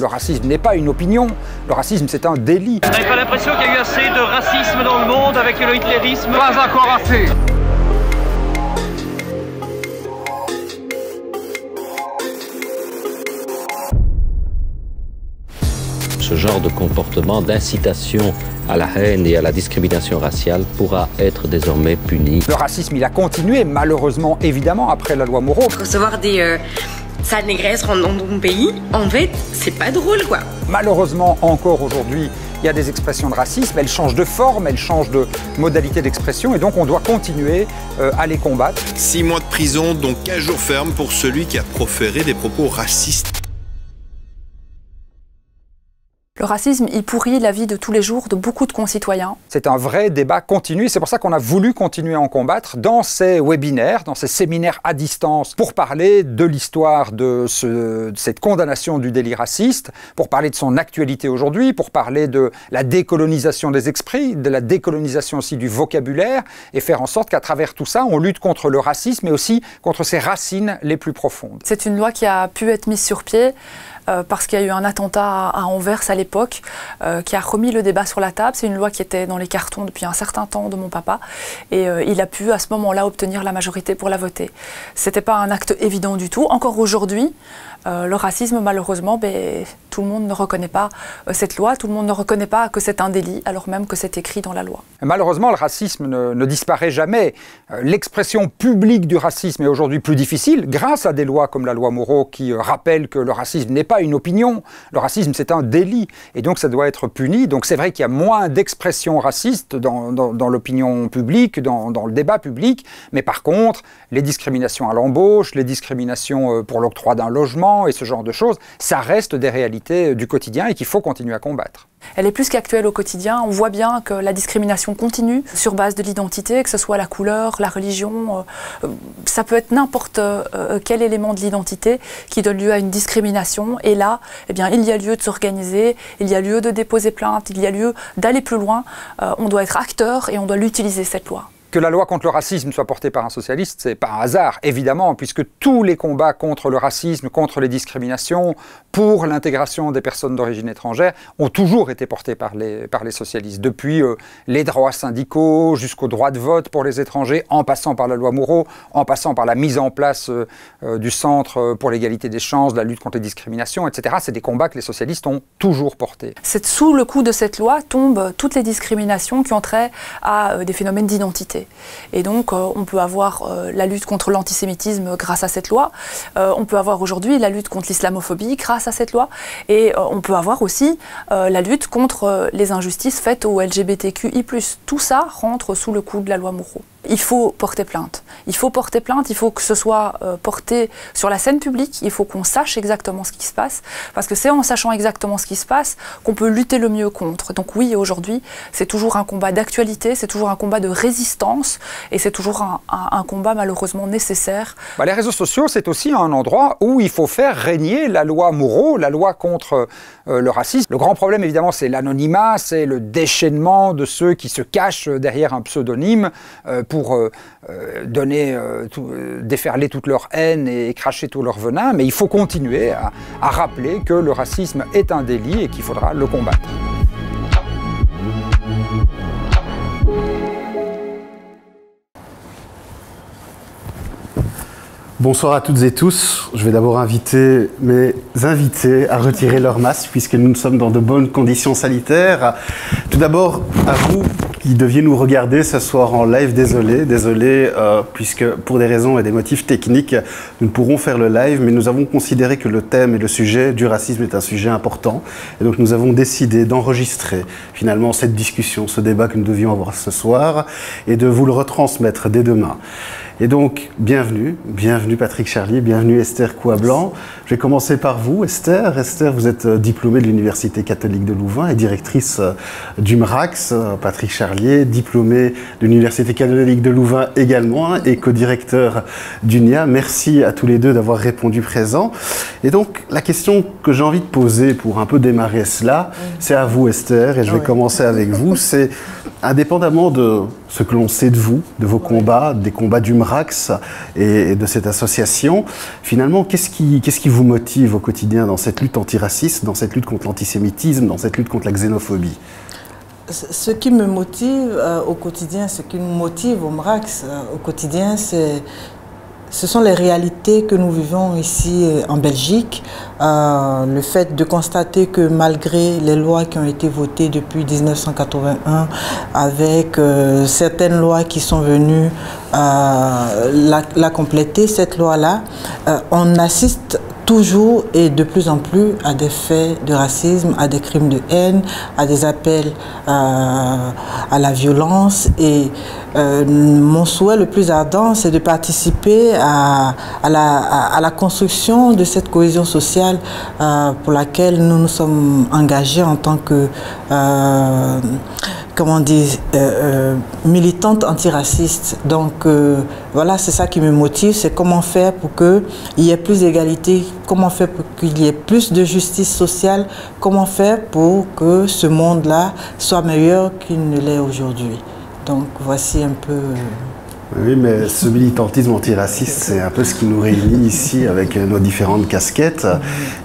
Le racisme n'est pas une opinion, le racisme c'est un délit. Vous n'avez pas l'impression qu'il y a eu assez de racisme dans le monde avec le hitlérisme? Pas encore assez Ce genre de comportement d'incitation à la haine et à la discrimination raciale pourra être désormais puni. Le racisme, il a continué, malheureusement, évidemment, après la loi Moreau. Recevoir des euh, sales négresses dans mon pays, en fait, c'est pas drôle, quoi. Malheureusement, encore aujourd'hui, il y a des expressions de racisme, elles changent de forme, elles changent de modalité d'expression, et donc on doit continuer euh, à les combattre. Six mois de prison, dont 15 jours ferme pour celui qui a proféré des propos racistes. Le racisme, il pourrit la vie de tous les jours de beaucoup de concitoyens. C'est un vrai débat continu. C'est pour ça qu'on a voulu continuer à en combattre dans ces webinaires, dans ces séminaires à distance, pour parler de l'histoire de, ce, de cette condamnation du délit raciste, pour parler de son actualité aujourd'hui, pour parler de la décolonisation des esprits, de la décolonisation aussi du vocabulaire, et faire en sorte qu'à travers tout ça, on lutte contre le racisme, mais aussi contre ses racines les plus profondes. C'est une loi qui a pu être mise sur pied euh, parce qu'il y a eu un attentat à Anvers à l'époque euh, qui a remis le débat sur la table. C'est une loi qui était dans les cartons depuis un certain temps de mon papa et euh, il a pu à ce moment-là obtenir la majorité pour la voter. C'était pas un acte évident du tout. Encore aujourd'hui, le racisme, malheureusement, ben, tout le monde ne reconnaît pas cette loi, tout le monde ne reconnaît pas que c'est un délit, alors même que c'est écrit dans la loi. Malheureusement, le racisme ne, disparaît jamais. L'expression publique du racisme est aujourd'hui plus difficile grâce à des lois comme la loi Moreau qui rappellent que le racisme n'est pas une opinion. Le racisme, c'est un délit. Et donc, ça doit être puni. Donc, c'est vrai qu'il y a moins d'expressions racistes dans, l'opinion publique, dans, le débat public. Mais par contre, les discriminations à l'embauche, les discriminations pour l'octroi d'un logement et ce genre de choses, ça reste des réalités du quotidien et qu'il faut continuer à combattre. Elle est plus qu'actuelle au quotidien. On voit bien que la discrimination continue sur base de l'identité, que ce soit la couleur, la religion. Euh, ça peut être n'importe euh, quel élément de l'identité qui donne lieu à une discrimination. Et là, eh bien, il y a lieu de s'organiser, il y a lieu de déposer plainte, il y a lieu d'aller plus loin. Euh, on doit être acteur et on doit l'utiliser, cette loi. Que la loi contre le racisme soit portée par un socialiste, c'est pas un hasard, évidemment, puisque tous les combats contre le racisme, contre les discriminations, pour l'intégration des personnes d'origine étrangère, ont toujours été portés par les, socialistes. Depuis euh, les droits syndicaux jusqu'au droit de vote pour les étrangers, en passant par la loi Moureau, en passant par la mise en place euh, euh, du Centre pour l'égalité des chances, la lutte contre les discriminations, etc. C'est des combats que les socialistes ont toujours portés. Sous le coup de cette loi tombent toutes les discriminations qui ont trait à des phénomènes d'identité. Et donc, euh, on peut avoir euh, la lutte contre l'antisémitisme grâce à cette loi. Euh, on peut avoir aujourd'hui la lutte contre l'islamophobie grâce à cette loi. Et on peut avoir aussi la lutte contre les injustices faites aux LGBTQI. Tout ça rentre sous le coup de la loi Moreau il faut porter plainte. Il faut porter plainte, il faut que ce soit euh, porté sur la scène publique, il faut qu'on sache exactement ce qui se passe, parce que c'est en sachant exactement ce qui se passe qu'on peut lutter le mieux contre. Donc oui, aujourd'hui, c'est toujours un combat d'actualité, c'est toujours un combat de résistance, et c'est toujours un, combat malheureusement nécessaire. Bah, les réseaux sociaux, c'est aussi un endroit où il faut faire régner la loi Moreau, la loi contre euh, le racisme. Le grand problème, évidemment, c'est l'anonymat, c'est le déchaînement de ceux qui se cachent derrière un pseudonyme euh, pour euh, euh, donner, euh, déferler toute leur haine et cracher tout leur venin, mais il faut continuer à rappeler que le racisme est un délit et qu'il faudra le combattre. Bonsoir à toutes et tous. Je vais d'abord inviter mes invités à retirer leur masque puisque nous sommes dans de bonnes conditions sanitaires. Tout d'abord, à vous qui deviez nous regarder ce soir en live, désolé, désolé, euh, puisque pour des raisons et des motifs techniques, nous ne pourrons faire le live, mais nous avons considéré que le thème et le sujet du racisme est un sujet important. Et donc nous avons décidé d'enregistrer finalement cette discussion, ce débat que nous devions avoir ce soir, et de vous le retransmettre dès demain. Et donc, bienvenue, bienvenue Patrick Charlier, bienvenue Esther Coiblanc. Je vais commencer par vous, Esther. Esther, vous êtes diplômée de l'Université catholique de Louvain et directrice du MRAX. Patrick Charlier diplômé de l'Université catholique de Louvain également et co-directeur d'UNIA. Merci à tous les deux d'avoir répondu présent. Et donc, la question que j'ai envie de poser pour un peu démarrer cela, c'est à vous Esther, et je vais commencer avec vous. C'est indépendamment de ce que l'on sait de vous, de vos combats, des combats du MRAX et, de cette association, finalement, qu'est-ce qui, qu'est-ce qui vous motive au quotidien dans cette lutte antiraciste, dans cette lutte contre l'antisémitisme, dans cette lutte contre la xénophobie? Ce qui me motive euh, au quotidien, ce qui nous motive au MRAX euh, au quotidien, c'est ce sont les réalités que nous vivons ici euh, en Belgique. Euh, le fait de constater que malgré les lois qui ont été votées depuis 1981, avec euh, certaines lois qui sont venues la, la, compléter, cette loi-là, on assiste toujours et de plus en plus à des faits de racisme, à des crimes de haine, à des appels à la violence. Et euh, mon souhait le plus ardent, c'est de participer à, la, construction de cette cohésion sociale euh, pour laquelle nous nous sommes engagés en tant que euh, comment dire, militante antiraciste. Donc voilà, c'est ça qui me motive, c'est comment faire pour qu'il y ait plus d'égalité, comment faire pour qu'il y ait plus de justice sociale, comment faire pour que ce monde-là soit meilleur qu'il ne l'est aujourd'hui. Donc voici un peu euh, oui, mais ce militantisme antiraciste, c'est un peu ce qui nous réunit ici avec nos différentes casquettes.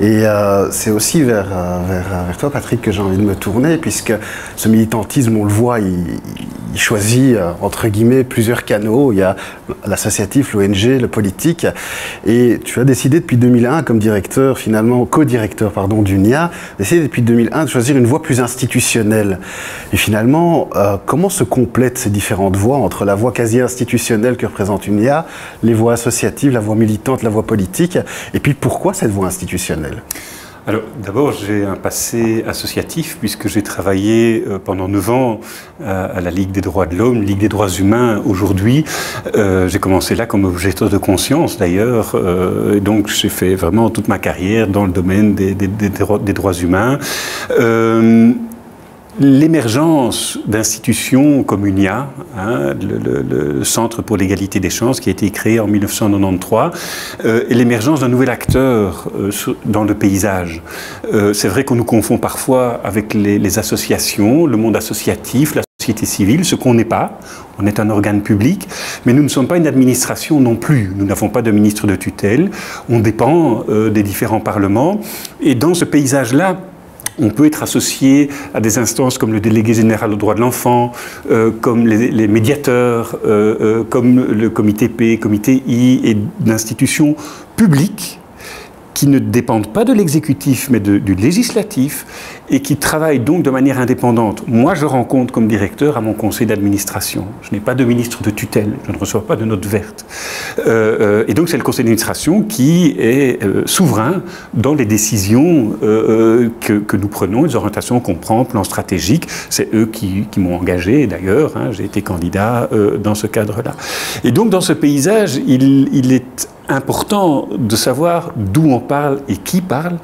Et euh, c'est aussi vers, euh, vers, toi, Patrick, que j'ai envie de me tourner, puisque ce militantisme, on le voit, il, choisit, euh, entre guillemets, plusieurs canaux. Il y a l'associatif, l'ONG, le politique. Et tu as décidé depuis 2001, comme directeur, finalement, co-directeur, pardon, d'UNIA, décidé depuis 2001 de choisir une voie plus institutionnelle. Et finalement, comment se complètent ces différentes voies entre la voie quasi institutionnelle que représente UNIA, les voies associatives, la voie militante, la voie politique, et puis pourquoi cette voie institutionnelle? Alors d'abord j'ai un passé associatif puisque j'ai travaillé euh, pendant 9 ans à la Ligue des droits de l'homme, Ligue des droits humains aujourd'hui. Euh, j'ai commencé là comme objecteur de conscience d'ailleurs, euh, donc j'ai fait vraiment toute ma carrière dans le domaine des, des, des droits humains. L'émergence d'institutions comme UNIA, hein, le, Centre pour l'égalité des chances qui a été créé en 1993, euh, et l'émergence d'un nouvel acteur euh, dans le paysage. Euh, c'est vrai qu'on nous confond parfois avec les, les, associations, le monde associatif, la société civile, ce qu'on n'est pas. On est un organe public, mais nous ne sommes pas une administration non plus. Nous n'avons pas de ministre de tutelle. On dépend des différents parlements. Et dans ce paysage-là, on peut être associé à des instances comme le délégué général aux droits de l'enfant, euh, comme les, médiateurs, euh, euh, comme le comité P, comité I, et d'institutions publiques qui ne dépendent pas de l'exécutif mais du législatif et qui travaillent donc de manière indépendante. Moi, je rends compte comme directeur à mon conseil d'administration. Je n'ai pas de ministre de tutelle, je ne reçois pas de note verte. Euh, euh, et donc, c'est le conseil d'administration qui est euh, souverain dans les décisions que, nous prenons, les orientations qu'on prend, plan stratégique. C'est eux qui, m'ont engagé, d'ailleurs. Hein, J'ai été candidat dans ce cadre-là. Et donc, dans ce paysage, il est important de savoir d'où on parle et qui parle.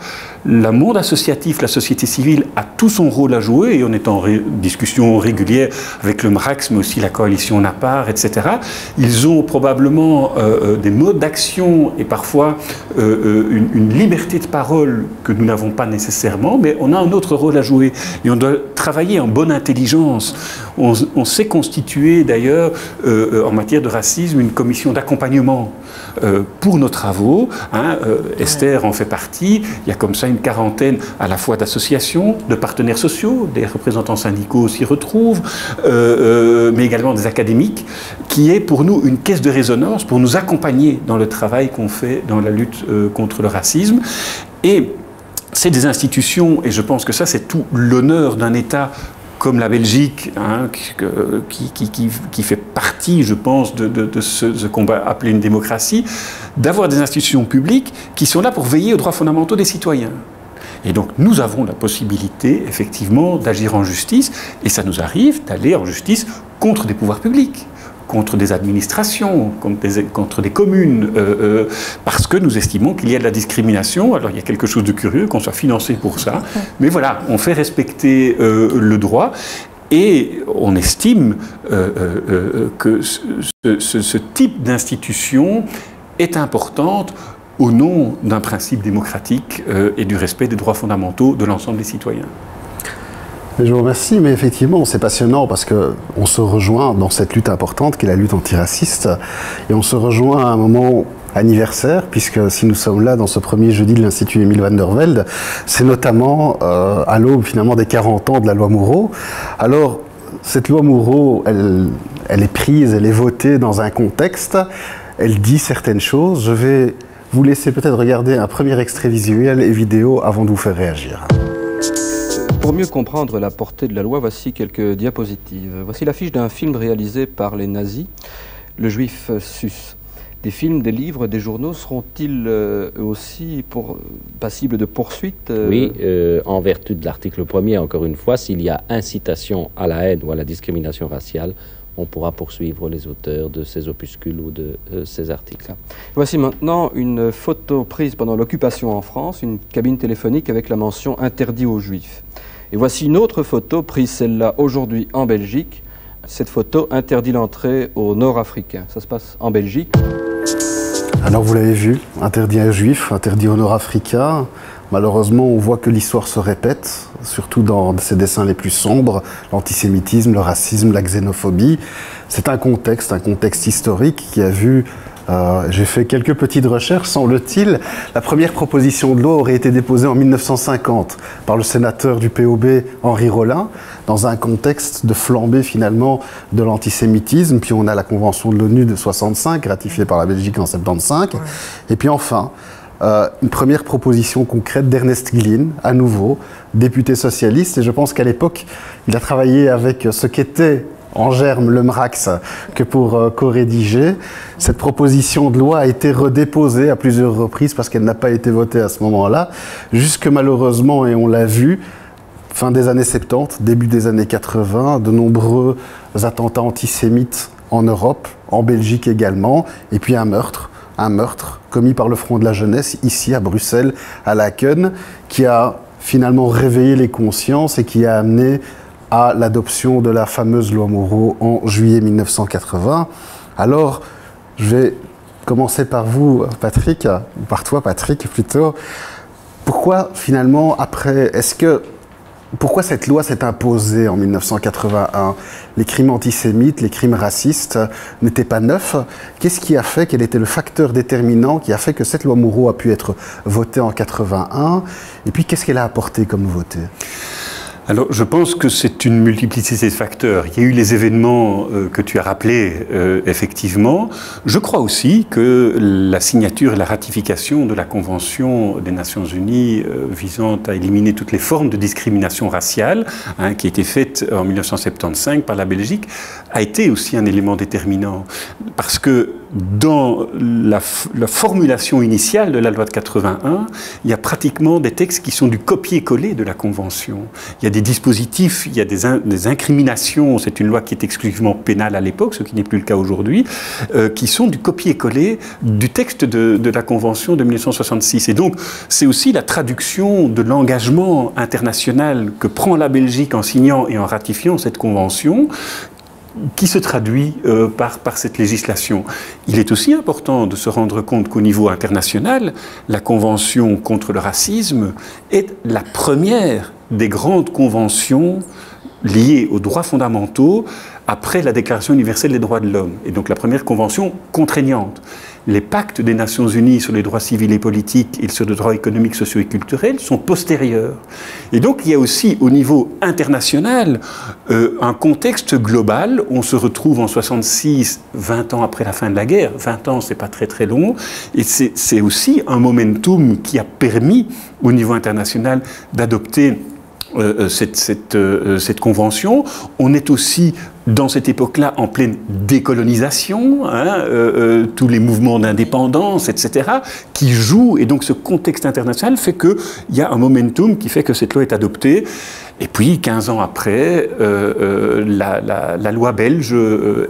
Le monde associatif, la société civile a tout son rôle à jouer et on est en discussion régulière avec le MRAX, mais aussi la coalition NAPAR, etc. Ils ont probablement euh, euh, des modes d'action et parfois euh, une, liberté de parole que nous n'avons pas nécessairement, mais on a un autre rôle à jouer et on doit travailler en bonne intelligence. On, s'est constitué d'ailleurs en matière de racisme une commission d'accompagnement pour nos travaux. Hein, Esther en fait partie. Il y a comme ça une quarantaine à la fois d'associations, de partenaires sociaux, des représentants syndicaux s'y retrouvent, euh, euh, mais également des académiques, qui est pour nous une caisse de résonance pour nous accompagner dans le travail qu'on fait dans la lutte euh, contre le racisme. Et c'est des institutions, et je pense que ça c'est tout l'honneur d'un État comme la Belgique, hein, qui, fait partie, je pense, de, de, ce, ce qu'on va appeler une démocratie, d'avoir des institutions publiques qui sont là pour veiller aux droits fondamentaux des citoyens. Et donc nous avons la possibilité, effectivement, d'agir en justice, et ça nous arrive d'aller en justice contre des pouvoirs publics contre des administrations, contre des, contre des communes, euh, euh, parce que nous estimons qu'il y a de la discrimination. Alors il y a quelque chose de curieux qu'on soit financé pour ça, mais voilà, on fait respecter euh, le droit. Et on estime que ce type d'institution est importante au nom d'un principe démocratique et du respect des droits fondamentaux de l'ensemble des citoyens. Je vous remercie, mais effectivement, c'est passionnant parce qu'on se rejoint dans cette lutte importante qui est la lutte antiraciste. Et on se rejoint à un moment anniversaire, puisque si nous sommes là dans ce premier jeudi de l'Institut Émile van der Velde, c'est notamment euh, à l'aube finalement des 40 ans de la loi Moureau. Alors, cette loi Moureau, elle est prise, elle est votée dans un contexte, elle dit certaines choses. Je vais vous laisser peut-être regarder un premier extrait visuel et vidéo avant de vous faire réagir. Pour mieux comprendre la portée de la loi, voici quelques diapositives. Voici l'affiche d'un film réalisé par les nazis, Le Juif Sus. Des films, des livres, des journaux seront-ils euh, aussi pour, passibles de poursuites euh Oui, euh, en vertu de l'article 1er, encore une fois, s'il y a incitation à la haine ou à la discrimination raciale, on pourra poursuivre les auteurs de ces opuscules ou de ces articles. Voici maintenant une photo prise pendant l'occupation en France, une cabine téléphonique avec la mention interdit aux juifs. Et voici une autre photo prise celle-là aujourd'hui en Belgique. Cette photo interdit l'entrée aux Nord-Africains. Ça se passe en Belgique. Alors vous l'avez vu, interdit aux Juifs, interdit aux Nord-Africains. Malheureusement, on voit que l'histoire se répète, surtout dans ses dessins les plus sombres, l'antisémitisme, le racisme, la xénophobie. C'est un contexte, un contexte historique qui a vu euh, j'ai fait quelques petites recherches. Semble-t-il, la première proposition de loi aurait été déposée en 1950 par le sénateur du POB Henri Rollin, dans un contexte de flambée finalement de l'antisémitisme. Puis on a la Convention de l'ONU de 65, ratifiée par la Belgique en 75. Et puis enfin, euh, une première proposition concrète d'Ernest Glyn, à nouveau, député socialiste. Et je pense qu'à l'époque, il a travaillé avec ce qu'était en germe le MRAX que pour euh, co-rédiger. Cette proposition de loi a été redéposée à plusieurs reprises parce qu'elle n'a pas été votée à ce moment-là, jusque malheureusement, et on l'a vu, fin des années 70, début des années 80, de nombreux attentats antisémites en Europe, en Belgique également, et puis un meurtre, un meurtre commis par le Front de la Jeunesse ici à Bruxelles, à Laken, qui a finalement réveillé les consciences et qui a amené à l'adoption de la fameuse loi Moreau en juillet 1980. Alors, je vais commencer par vous, Patrick, ou par toi, Patrick, plutôt. Pourquoi, finalement, après, est-ce que. Pourquoi cette loi s'est imposée en 1981 Les crimes antisémites, les crimes racistes n'étaient pas neufs. Qu'est-ce qui a fait, quel était le facteur déterminant qui a fait que cette loi Moreau a pu être votée en 81 Et puis, qu'est-ce qu'elle a apporté comme nouveauté alors, je pense que c'est une multiplicité de facteurs. Il y a eu les événements euh, que tu as rappelés, euh, effectivement. Je crois aussi que la signature et la ratification de la Convention des Nations Unies euh, visant à éliminer toutes les formes de discrimination raciale, hein, qui a été faite en 1975 par la Belgique, a été aussi un élément déterminant. Parce que dans la, formulation initiale de la loi de 81, il y a pratiquement des textes qui sont du copier-coller de la Convention. Il y a des dispositifs, il y a des, incriminations, c'est une loi qui est exclusivement pénale à l'époque, ce qui n'est plus le cas aujourd'hui, euh, qui sont du copier-coller du texte de, de, la Convention de 1966. Et donc, c'est aussi la traduction de l'engagement international que prend la Belgique en signant et en ratifiant cette Convention, qui se traduit euh, par, par cette législation. Il est aussi important de se rendre compte qu'au niveau international, la Convention contre le racisme est la première des grandes conventions liées aux droits fondamentaux après la Déclaration universelle des droits de l'homme, et donc la première convention contraignante les pactes des Nations Unies sur les droits civils et politiques et sur les droits économiques, sociaux et culturels sont postérieurs. Et donc il y a aussi au niveau international euh, un contexte global. On se retrouve en 66, 20 ans après la fin de la guerre. 20 ans, c'est pas très très long. Et c'est aussi un momentum qui a permis au niveau international d'adopter euh, euh, cette, cette, cette, convention. On est aussi dans cette époque-là, en pleine décolonisation, hein, euh, euh, tous les mouvements d'indépendance, etc., qui jouent, et donc ce contexte international fait qu'il y a un momentum qui fait que cette loi est adoptée. Et puis, 15 ans après, euh, la, loi belge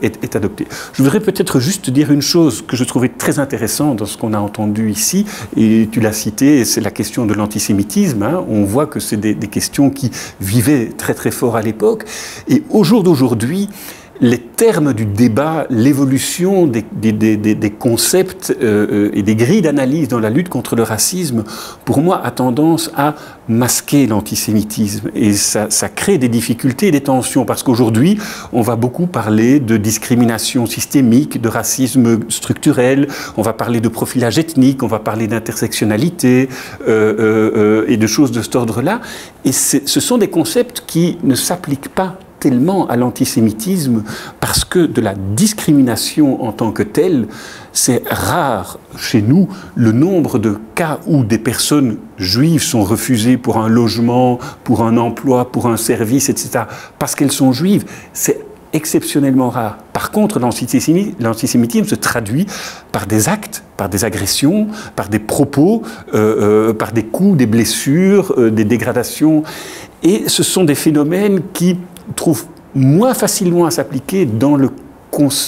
est, est, adoptée. Je voudrais peut-être juste dire une chose que je trouvais très intéressante dans ce qu'on a entendu ici, et tu l'as cité, c'est la question de l'antisémitisme. Hein. On voit que c'est des, des, questions qui vivaient très très fort à l'époque. Et au jour d'aujourd'hui, les termes du débat, l'évolution des, concepts euh, euh, et des grilles d'analyse dans la lutte contre le racisme, pour moi, a tendance à masquer l'antisémitisme. Et ça, ça, crée des difficultés et des tensions, parce qu'aujourd'hui, on va beaucoup parler de discrimination systémique, de racisme structurel, on va parler de profilage ethnique, on va parler d'intersectionnalité euh, et de choses de cet ordre-là. Et ce sont des concepts qui ne s'appliquent pas tellement à l'antisémitisme parce que de la discrimination en tant que telle, c'est rare chez nous le nombre de cas où des personnes juives sont refusées pour un logement, pour un emploi, pour un service, etc., parce qu'elles sont juives. C'est exceptionnellement rare. Par contre, l'antisémitisme se traduit par des actes, par des agressions, par des propos, euh, euh, par des coups, des blessures, euh, des dégradations. Et ce sont des phénomènes qui trouve moins facilement à s'appliquer dans le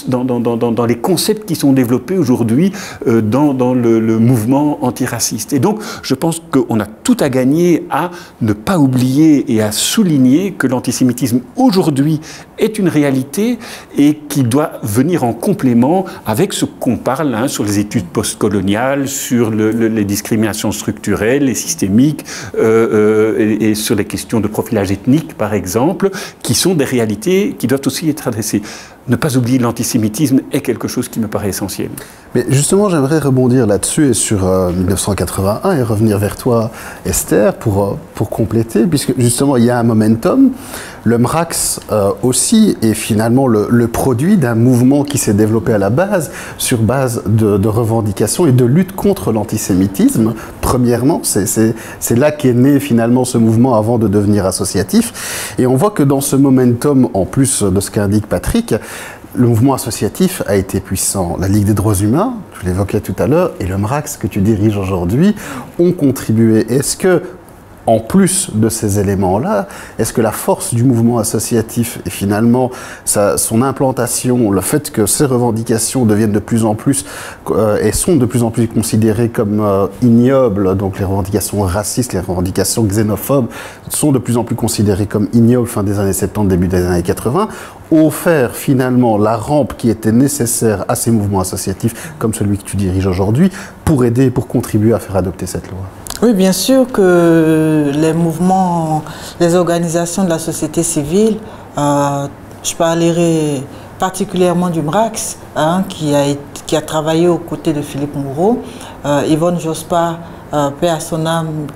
dans, les concepts qui sont développés aujourd'hui euh, dans, le, mouvement antiraciste. Et donc, je pense qu'on a tout à gagner à ne pas oublier et à souligner que l'antisémitisme aujourd'hui est une réalité et qui doit venir en complément avec ce qu'on parle hein, sur les études postcoloniales, sur le, les discriminations structurelles et systémiques euh, euh, et, et sur les questions de profilage ethnique, par exemple, qui sont des réalités qui doivent aussi être adressées ne pas oublier l'antisémitisme est quelque chose qui me paraît essentiel. Mais justement, j'aimerais rebondir là-dessus et sur 1981 euh, et revenir vers toi, Esther, pour, euh, pour compléter, puisque justement, il y a un momentum. Le MRAX euh, aussi est finalement le, produit d'un mouvement qui s'est développé à la base sur base de, revendications et de lutte contre l'antisémitisme. Premièrement, c'est là qu'est né finalement ce mouvement avant de devenir associatif. Et on voit que dans ce momentum, en plus de ce qu'indique Patrick, le mouvement associatif a été puissant. La Ligue des droits humains, tu l'évoquais tout à l'heure, et le MRAX que tu diriges aujourd'hui ont contribué. Est-ce que en plus de ces éléments-là, est-ce que la force du mouvement associatif et finalement son implantation, le fait que ces revendications deviennent de plus en plus euh, et sont de plus en plus considérées comme euh, ignobles, donc les revendications racistes, les revendications xénophobes sont de plus en plus considérées comme ignobles fin des années 70, début des années 80, ont offert finalement la rampe qui était nécessaire à ces mouvements associatifs comme celui que tu diriges aujourd'hui pour aider, pour contribuer à faire adopter cette loi? Oui, bien sûr que les mouvements, les organisations de la société civile, euh, je parlerai particulièrement du MRAX, hein, qui, a, travaillé aux côtés de Philippe Moureau. Euh, Yvonne Jospa euh, Père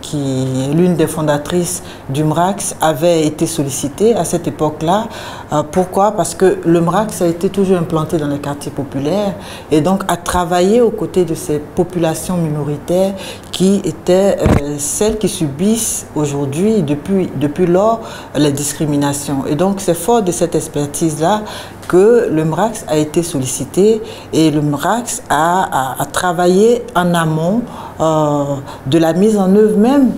qui est l'une des fondatrices du MRAX, avait été sollicitée à cette époque-là. Euh, pourquoi? Parce que le MRAX a été toujours implanté dans les quartiers populaires et donc a travaillé aux côtés de ces populations minoritaires qui étaient euh, celles qui subissent aujourd'hui, depuis, lors, les discriminations. Et donc c'est fort de cette expertise-là que le MRAX a été sollicité et le MRAX a, travaillé en amont euh, de la mise en œuvre même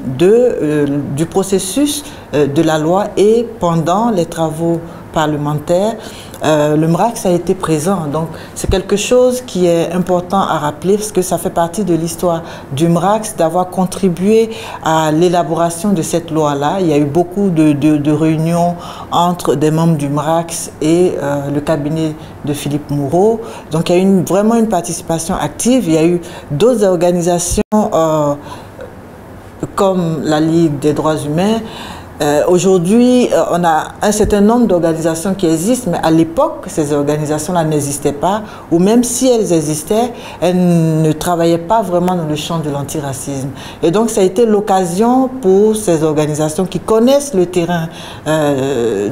du processus de la loi et pendant les travaux parlementaires euh, le MRAX a été présent. Donc c'est quelque chose qui est important à rappeler parce que ça fait partie de l'histoire du MRAX d'avoir contribué à l'élaboration de cette loi-là. Il y a eu beaucoup de, réunions entre des membres du MRAX et euh, le cabinet de Philippe Moureau. Donc il y a eu vraiment une participation active. Il y a eu d'autres organisations euh, comme la Ligue des droits humains euh, aujourd'hui, euh, on a un certain nombre d'organisations qui existent, mais à l'époque, ces organisations-là n'existaient pas, ou même si elles existaient, elles ne travaillaient pas vraiment dans le champ de l'antiracisme. Et donc, ça a été l'occasion pour ces organisations qui connaissent le terrain euh,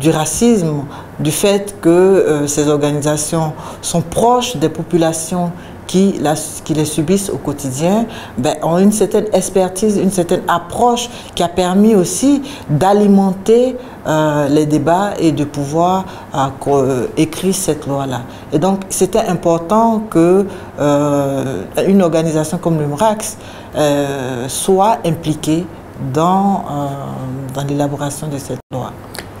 du racisme, du fait que ces organisations sont proches des populations qui, qui les subissent au quotidien ben, ont une certaine expertise, une certaine approche qui a permis aussi d'alimenter euh, les débats et de pouvoir euh, écrire cette loi-là. Et donc, c'était important que euh, une organisation comme le MRAX soit impliquée dans, dans l'élaboration de cette loi.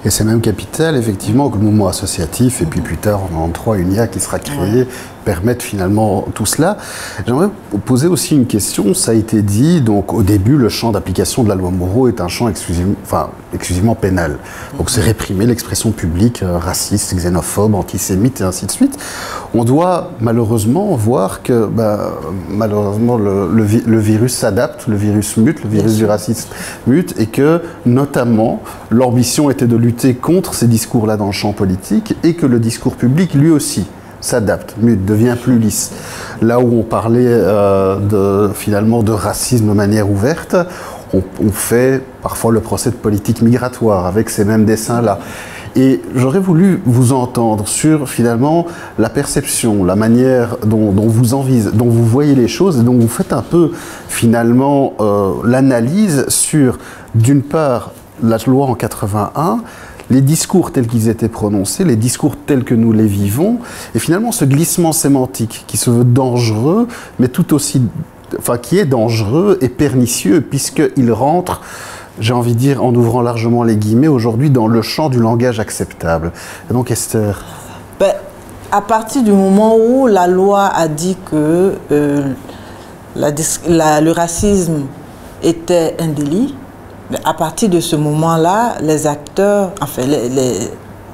Et c'est même capital, effectivement, que le mouvement associatif, et puis plus tard, en 93, UNIA qui sera créé, permettent finalement tout cela. J'aimerais poser aussi une question. Ça a été dit, donc au début, le champ d'application de la loi Moreau est un champ exclusivement, enfin, exclusivement pénal. Donc c'est réprimer l'expression publique euh, raciste, xénophobe, antisémite et ainsi de suite. On doit malheureusement voir que bah, malheureusement le, le, virus s'adapte, le virus mute, le virus du racisme mute, et que notamment l'ambition était de lutter contre ces discours-là dans le champ politique et que le discours public lui aussi s'adapte, mute, devient plus lisse. Là où on parlait euh, de, finalement de racisme de manière ouverte, on, fait parfois le procès de politique migratoire avec ces mêmes dessins-là. Et j'aurais voulu vous entendre sur finalement la perception, la manière dont, vous, dont vous voyez les choses et dont vous faites un peu finalement euh, l'analyse sur, d'une part, la loi en 81, les discours tels qu'ils étaient prononcés, les discours tels que nous les vivons, et finalement ce glissement sémantique qui se veut dangereux, mais tout aussi, enfin qui est dangereux et pernicieux puisqu'il rentre j'ai envie de dire, en ouvrant largement les guillemets, aujourd'hui dans le champ du langage acceptable. Donc Esther ben, À partir du moment où la loi a dit que euh, le racisme était un délit, à partir de ce moment-là, les acteurs, enfin,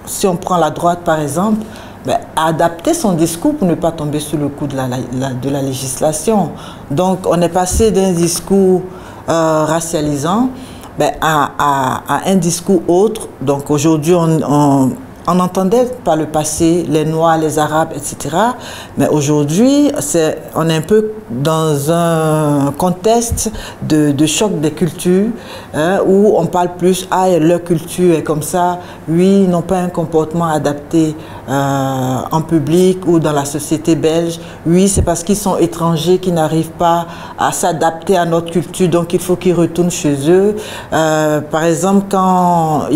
si on prend la droite par exemple, ben, a adapté son discours pour ne pas tomber sous le coup de la, législation. Donc on est passé d'un discours euh, racialisant ben, à, un discours autre. Donc aujourd'hui, on entendait par le passé les Noirs, les Arabes, etc. Mais aujourd'hui, on est un peu dans un contexte de, choc des cultures hein, où on parle plus, ah, leur culture est comme ça. Oui, ils n'ont pas un comportement adapté euh, en public ou dans la société belge. Oui, c'est parce qu'ils sont étrangers qu'ils n'arrivent pas à s'adapter à notre culture, donc il faut qu'ils retournent chez eux. Euh, par exemple, quand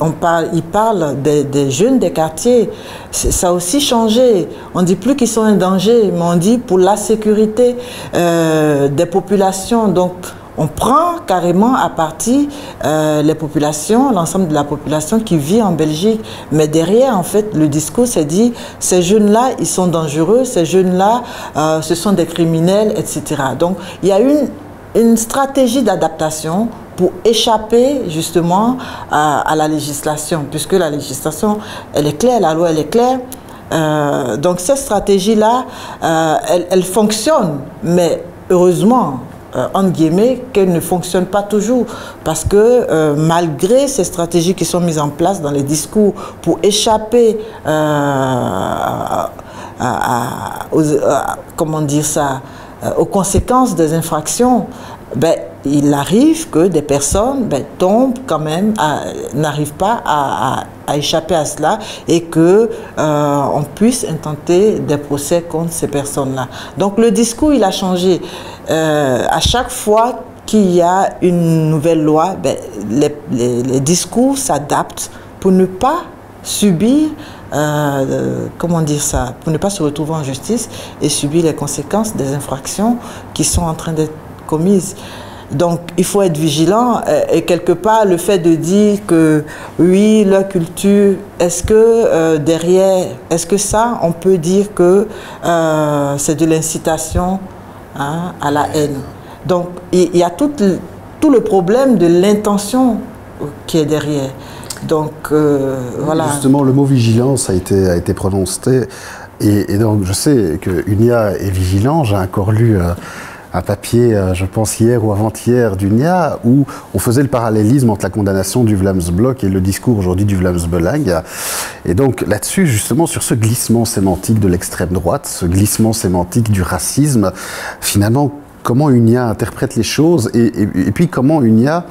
on parle, ils parlent des, jeunes des quartiers. Ça a aussi changé. On dit plus qu'ils sont un danger, mais on dit pour la sécurité euh, des populations. Donc, on prend carrément à partie euh, les populations, l'ensemble de la population qui vit en Belgique. Mais derrière, en fait, le discours s'est dit, ces jeunes-là, ils sont dangereux, ces jeunes-là, euh, ce sont des criminels, etc. Donc, il y a une, stratégie d'adaptation pour échapper justement à, la législation, puisque la législation, elle est claire, la loi, elle est claire. Euh, donc cette stratégie-là, elle, fonctionne, mais heureusement, euh, qu'elle ne fonctionne pas toujours. Parce que malgré ces stratégies qui sont mises en place dans les discours pour échapper à, comment dire ça, aux conséquences des infractions, ben, il arrive que des personnes ben, tombent quand même, n'arrivent pas à, échapper à cela et que euh, on puisse intenter des procès contre ces personnes-là. Donc le discours, il a changé. Euh, à chaque fois qu'il y a une nouvelle loi, ben, les, discours s'adaptent pour ne pas subir euh, comment dire ça, pour ne pas se retrouver en justice et subir les conséquences des infractions qui sont en train d'être commises. Donc, il faut être vigilant. Euh, et quelque part, le fait de dire que oui, leur culture, est-ce que euh, derrière, est-ce que ça, on peut dire que euh, c'est de l'incitation hein, à la haine Donc, il y, a tout, le problème de l'intention qui est derrière. Donc, voilà. Justement, le mot vigilance a été, a été prononcé. Et, et donc, je sais que UNIA est vigilant. J'ai encore lu un papier, euh, je pense hier ou avant-hier, d'UNIA, où on faisait le parallélisme entre la condamnation du Vlaams-Bloc et le discours aujourd'hui du Vlaams-Belang. Et donc là-dessus, justement, sur ce glissement sémantique de l'extrême droite, ce glissement sémantique du racisme, finalement, comment UNIA interprète les choses et, puis comment UNIA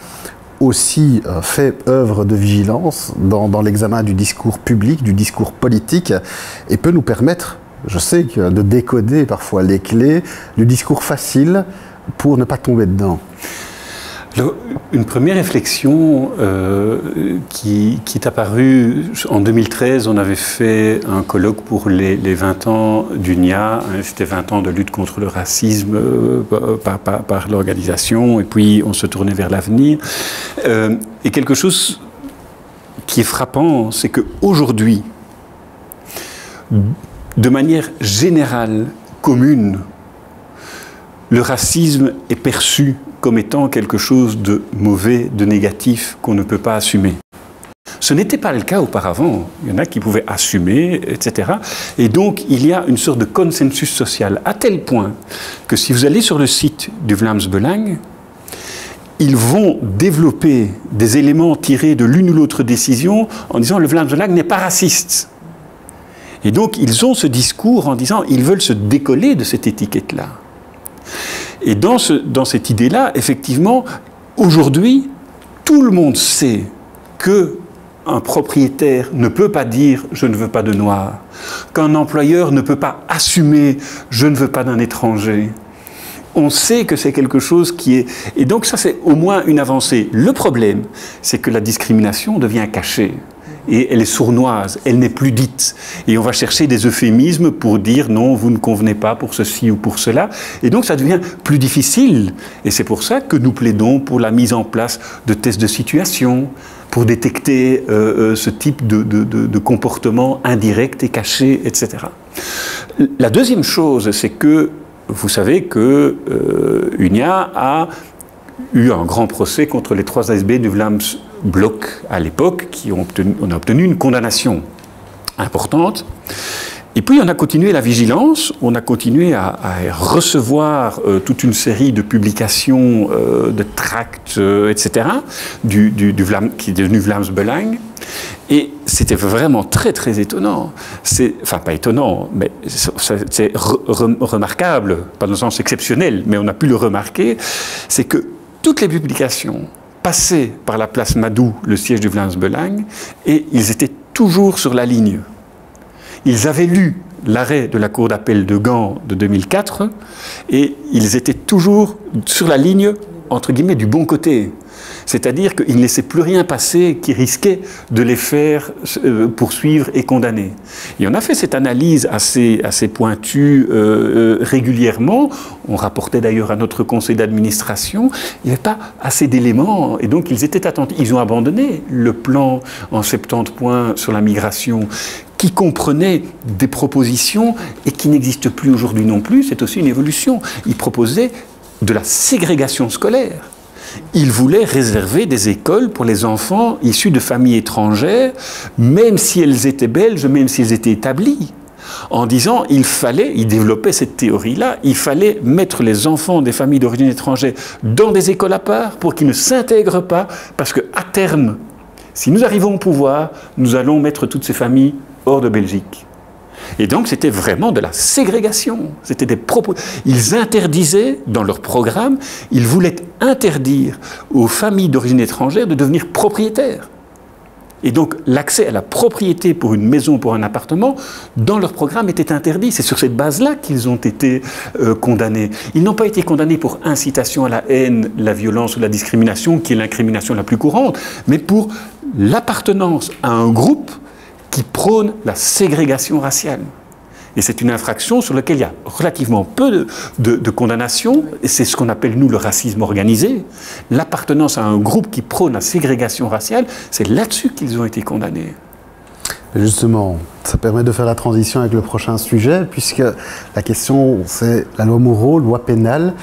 aussi euh, fait œuvre de vigilance dans l'examen du discours public, du discours politique, et peut nous permettre je sais que de décoder parfois les clés du discours facile pour ne pas tomber dedans une première réflexion euh, qui, est apparue en 2013, on avait fait un colloque pour les, 20 ans d'UNIA, hein, c'était 20 ans de lutte contre le racisme euh, par, l'organisation, et puis on se tournait vers l'avenir. Euh, et quelque chose qui est frappant, c'est qu'aujourd'hui, de manière générale, commune, le racisme est perçu comme étant quelque chose de mauvais, de négatif, qu'on ne peut pas assumer. Ce n'était pas le cas auparavant. Il y en a qui pouvaient assumer, etc. Et donc, il y a une sorte de consensus social, à tel point que si vous allez sur le site du Vlaams Belang, ils vont développer des éléments tirés de l'une ou l'autre décision en disant le Vlaams Belang n'est pas raciste. Et donc, ils ont ce discours en disant ils veulent se décoller de cette étiquette-là. Et dans, ce, dans cette idée-là, effectivement, aujourd'hui, tout le monde sait que un propriétaire ne peut pas dire je ne veux pas de noir, qu'un employeur ne peut pas assumer je ne veux pas d'un étranger. On sait que c'est quelque chose qui est... Et donc ça c'est au moins une avancée. Le problème, c'est que la discrimination devient cachée et elle est sournoise, elle n'est plus dite. Et on va chercher des euphémismes pour dire non, vous ne convenez pas pour ceci ou pour cela. Et donc ça devient plus difficile. Et c'est pour ça que nous plaidons pour la mise en place de tests de situation, pour détecter euh, euh, ce type de, comportement indirect et caché, etc. La deuxième chose, c'est que vous savez que euh, UNIA a eu un grand procès contre les trois ASB du Vlaams bloc à l'époque, qui ont obtenu, on a obtenu une condamnation importante. Et puis on a continué la vigilance, on a continué à, recevoir euh, toute une série de publications, euh, de tracts, euh, etc., du, qui est devenu Vlaams Belang. Et c'était vraiment très très étonnant. Enfin pas étonnant, mais c'est remarquable, pas dans le sens exceptionnel, mais on a pu le remarquer, c'est que toutes les publications passaient par la place Madou, le siège du Vlaams Belang, et ils étaient toujours sur la ligne. Ils avaient lu l'arrêt de la Cour d'appel de Gand de 2004 et ils étaient toujours sur la ligne, entre guillemets, du bon côté. C'est-à-dire qu'ils ne laissaient plus rien passer qui risquait de les faire euh, poursuivre et condamner. Et on a fait cette analyse assez, pointue euh, euh, régulièrement. On rapportait d'ailleurs à notre conseil d'administration, il n'y avait pas assez d'éléments et donc ils étaient attentifs. Ils ont abandonné le plan en 70 points sur la migration qui comprenait des propositions et qui n'existe plus aujourd'hui non plus, c'est aussi une évolution. Ils proposaient de la ségrégation scolaire. Il voulait réserver des écoles pour les enfants issus de familles étrangères, même si elles étaient belges, même si elles étaient établies en disant il fallait, il développait cette théorie-là, il fallait mettre les enfants des familles d'origine étrangère dans des écoles à part pour qu'ils ne s'intègrent pas, parce qu'à terme, si nous arrivons au pouvoir, nous allons mettre toutes ces familles hors de Belgique. Et donc c'était vraiment de la ségrégation. C'était des propos. Ils interdisaient dans leur programme, ils voulaient interdire aux familles d'origine étrangère de devenir propriétaires. Et donc l'accès à la propriété pour une maison, pour un appartement, dans leur programme était interdit. C'est sur cette base-là qu'ils ont été euh, condamnés. Ils n'ont pas été condamnés pour incitation à la haine, la violence ou la discrimination, qui est l'incrimination la plus courante, mais pour l'appartenance à un groupe qui prône la ségrégation raciale. Et c'est une infraction sur laquelle il y a relativement peu de, de, condamnations, et c'est ce qu'on appelle, nous, le racisme organisé. L'appartenance à un groupe qui prône la ségrégation raciale, c'est là-dessus qu'ils ont été condamnés. Justement, ça permet de faire la transition avec le prochain sujet, puisque la question, c'est la loi Moreau, loi pénale.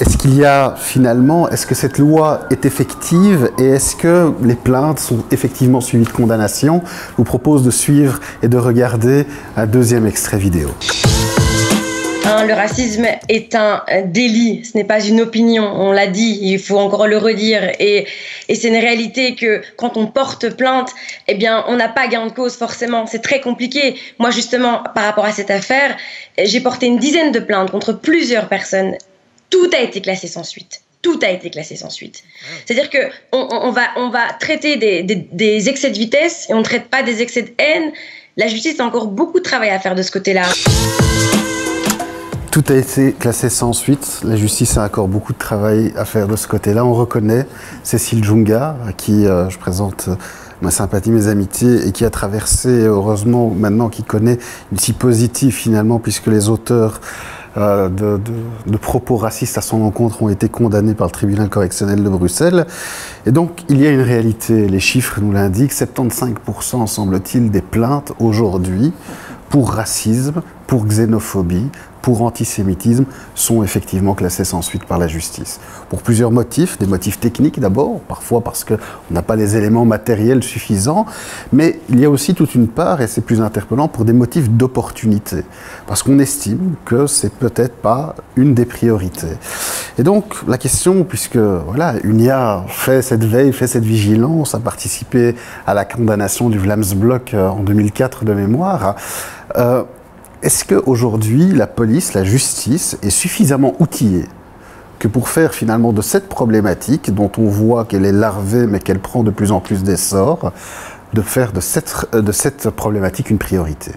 Est-ce qu'il y a finalement, est-ce que cette loi est effective et est-ce que les plaintes sont effectivement suivies de condamnation Je vous propose de suivre et de regarder un deuxième extrait vidéo. Hein, le racisme est un délit, ce n'est pas une opinion, on l'a dit, il faut encore le redire. Et, et c'est une réalité que quand on porte plainte, eh bien, on n'a pas gain de cause forcément, c'est très compliqué. Moi, justement, par rapport à cette affaire, j'ai porté une dizaine de plaintes contre plusieurs personnes tout a été classé sans suite. Tout a été classé sans suite. C'est-à-dire que on, va, on va traiter des, excès de vitesse et on ne traite pas des excès de haine. la justice a encore beaucoup de travail à faire de ce côté-là. Tout a été classé sans suite. La justice a encore beaucoup de travail à faire de ce côté-là. On reconnaît Cécile Junga, à qui euh, je présente euh, ma sympathie, mes amitiés, et qui a traversé, heureusement maintenant, qui connaît une si positive finalement, puisque les auteurs euh, de, de, propos racistes à son encontre ont été condamnés par le tribunal correctionnel de Bruxelles. Et donc, il y a une réalité, les chiffres nous l'indiquent, 75% semble-t-il des plaintes aujourd'hui pour racisme, pour xénophobie, pour antisémitisme sont effectivement classés sans suite par la justice. Pour plusieurs motifs, des motifs techniques d'abord, parfois parce qu'on n'a pas les éléments matériels suffisants, mais il y a aussi toute une part, et c'est plus interpellant, pour des motifs d'opportunité, parce qu'on estime que c'est peut-être pas une des priorités. Et donc la question, puisque voilà, UNIA fait cette veille, fait cette vigilance, a participé à la condamnation du Vlaamsblok euh, en 2004 de mémoire, euh, est-ce qu'aujourd'hui, la police, la justice est suffisamment outillée que pour faire finalement de cette problématique, dont on voit qu'elle est larvée mais qu'elle prend de plus en plus d'essor, de faire de cette, de cette problématique une priorité?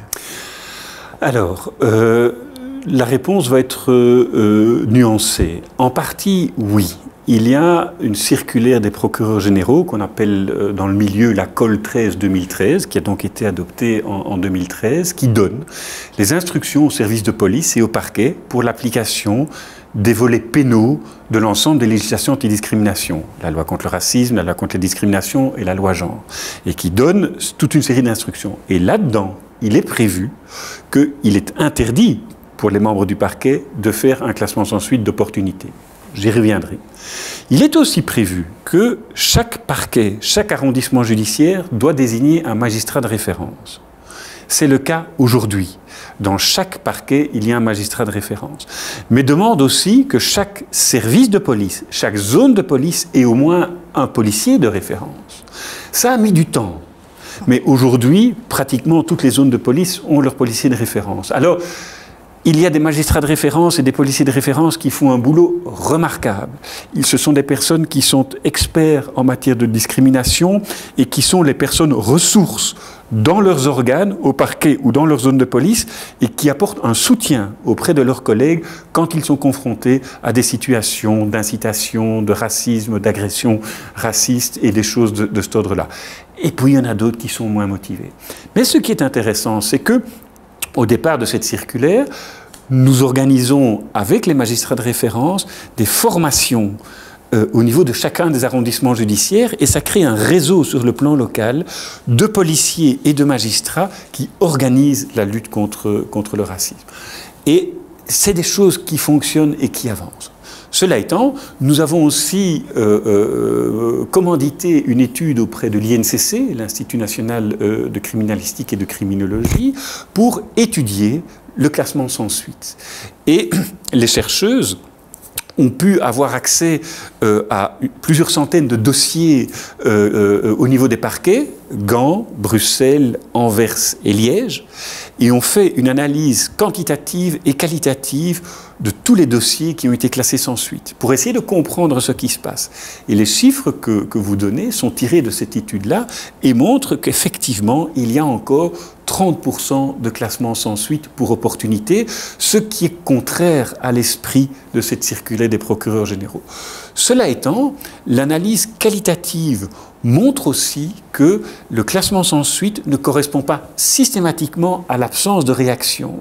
Alors, euh, la réponse va être euh, nuancée. En partie, oui il y a une circulaire des procureurs généraux qu'on appelle euh, dans le milieu la COL 13-2013, qui a donc été adoptée en, 2013, qui donne les instructions aux services de police et au parquet pour l'application des volets pénaux de l'ensemble des législations antidiscrimination, la loi contre le racisme, la loi contre les discriminations et la loi genre, et qui donne toute une série d'instructions. Et là-dedans, il est prévu qu'il est interdit pour les membres du parquet de faire un classement sans suite d'opportunité. J'y reviendrai. Il est aussi prévu que chaque parquet, chaque arrondissement judiciaire doit désigner un magistrat de référence. C'est le cas aujourd'hui. Dans chaque parquet, il y a un magistrat de référence. Mais demande aussi que chaque service de police, chaque zone de police ait au moins un policier de référence. Ça a mis du temps. Mais aujourd'hui, pratiquement toutes les zones de police ont leur policier de référence. Alors, il y a des magistrats de référence et des policiers de référence qui font un boulot remarquable. Ce sont des personnes qui sont experts en matière de discrimination et qui sont les personnes ressources dans leurs organes, au parquet ou dans leur zone de police, et qui apportent un soutien auprès de leurs collègues quand ils sont confrontés à des situations d'incitation, de racisme, d'agression raciste et des choses de, de cet ordre-là. Et puis il y en a d'autres qui sont moins motivés. Mais ce qui est intéressant, c'est que au départ de cette circulaire, nous organisons avec les magistrats de référence des formations euh, au niveau de chacun des arrondissements judiciaires et ça crée un réseau sur le plan local de policiers et de magistrats qui organisent la lutte contre, contre le racisme. Et c'est des choses qui fonctionnent et qui avancent. Cela étant, nous avons aussi euh, euh, commandité une étude auprès de l'INCC, l'Institut national de criminalistique et de criminologie, pour étudier le classement sans suite. Et les chercheuses ont pu avoir accès à plusieurs centaines de dossiers au niveau des parquets, Gand, Bruxelles, Anvers et Liège, et ont fait une analyse quantitative et qualitative de tous les dossiers qui ont été classés sans suite, pour essayer de comprendre ce qui se passe. Et les chiffres que, que vous donnez sont tirés de cette étude-là et montrent qu'effectivement, il y a encore 30% de classements sans suite pour opportunité, ce qui est contraire à l'esprit de cette circulaire des procureurs généraux. Cela étant, l'analyse qualitative montre aussi que le classement sans suite ne correspond pas systématiquement à l'absence de réaction.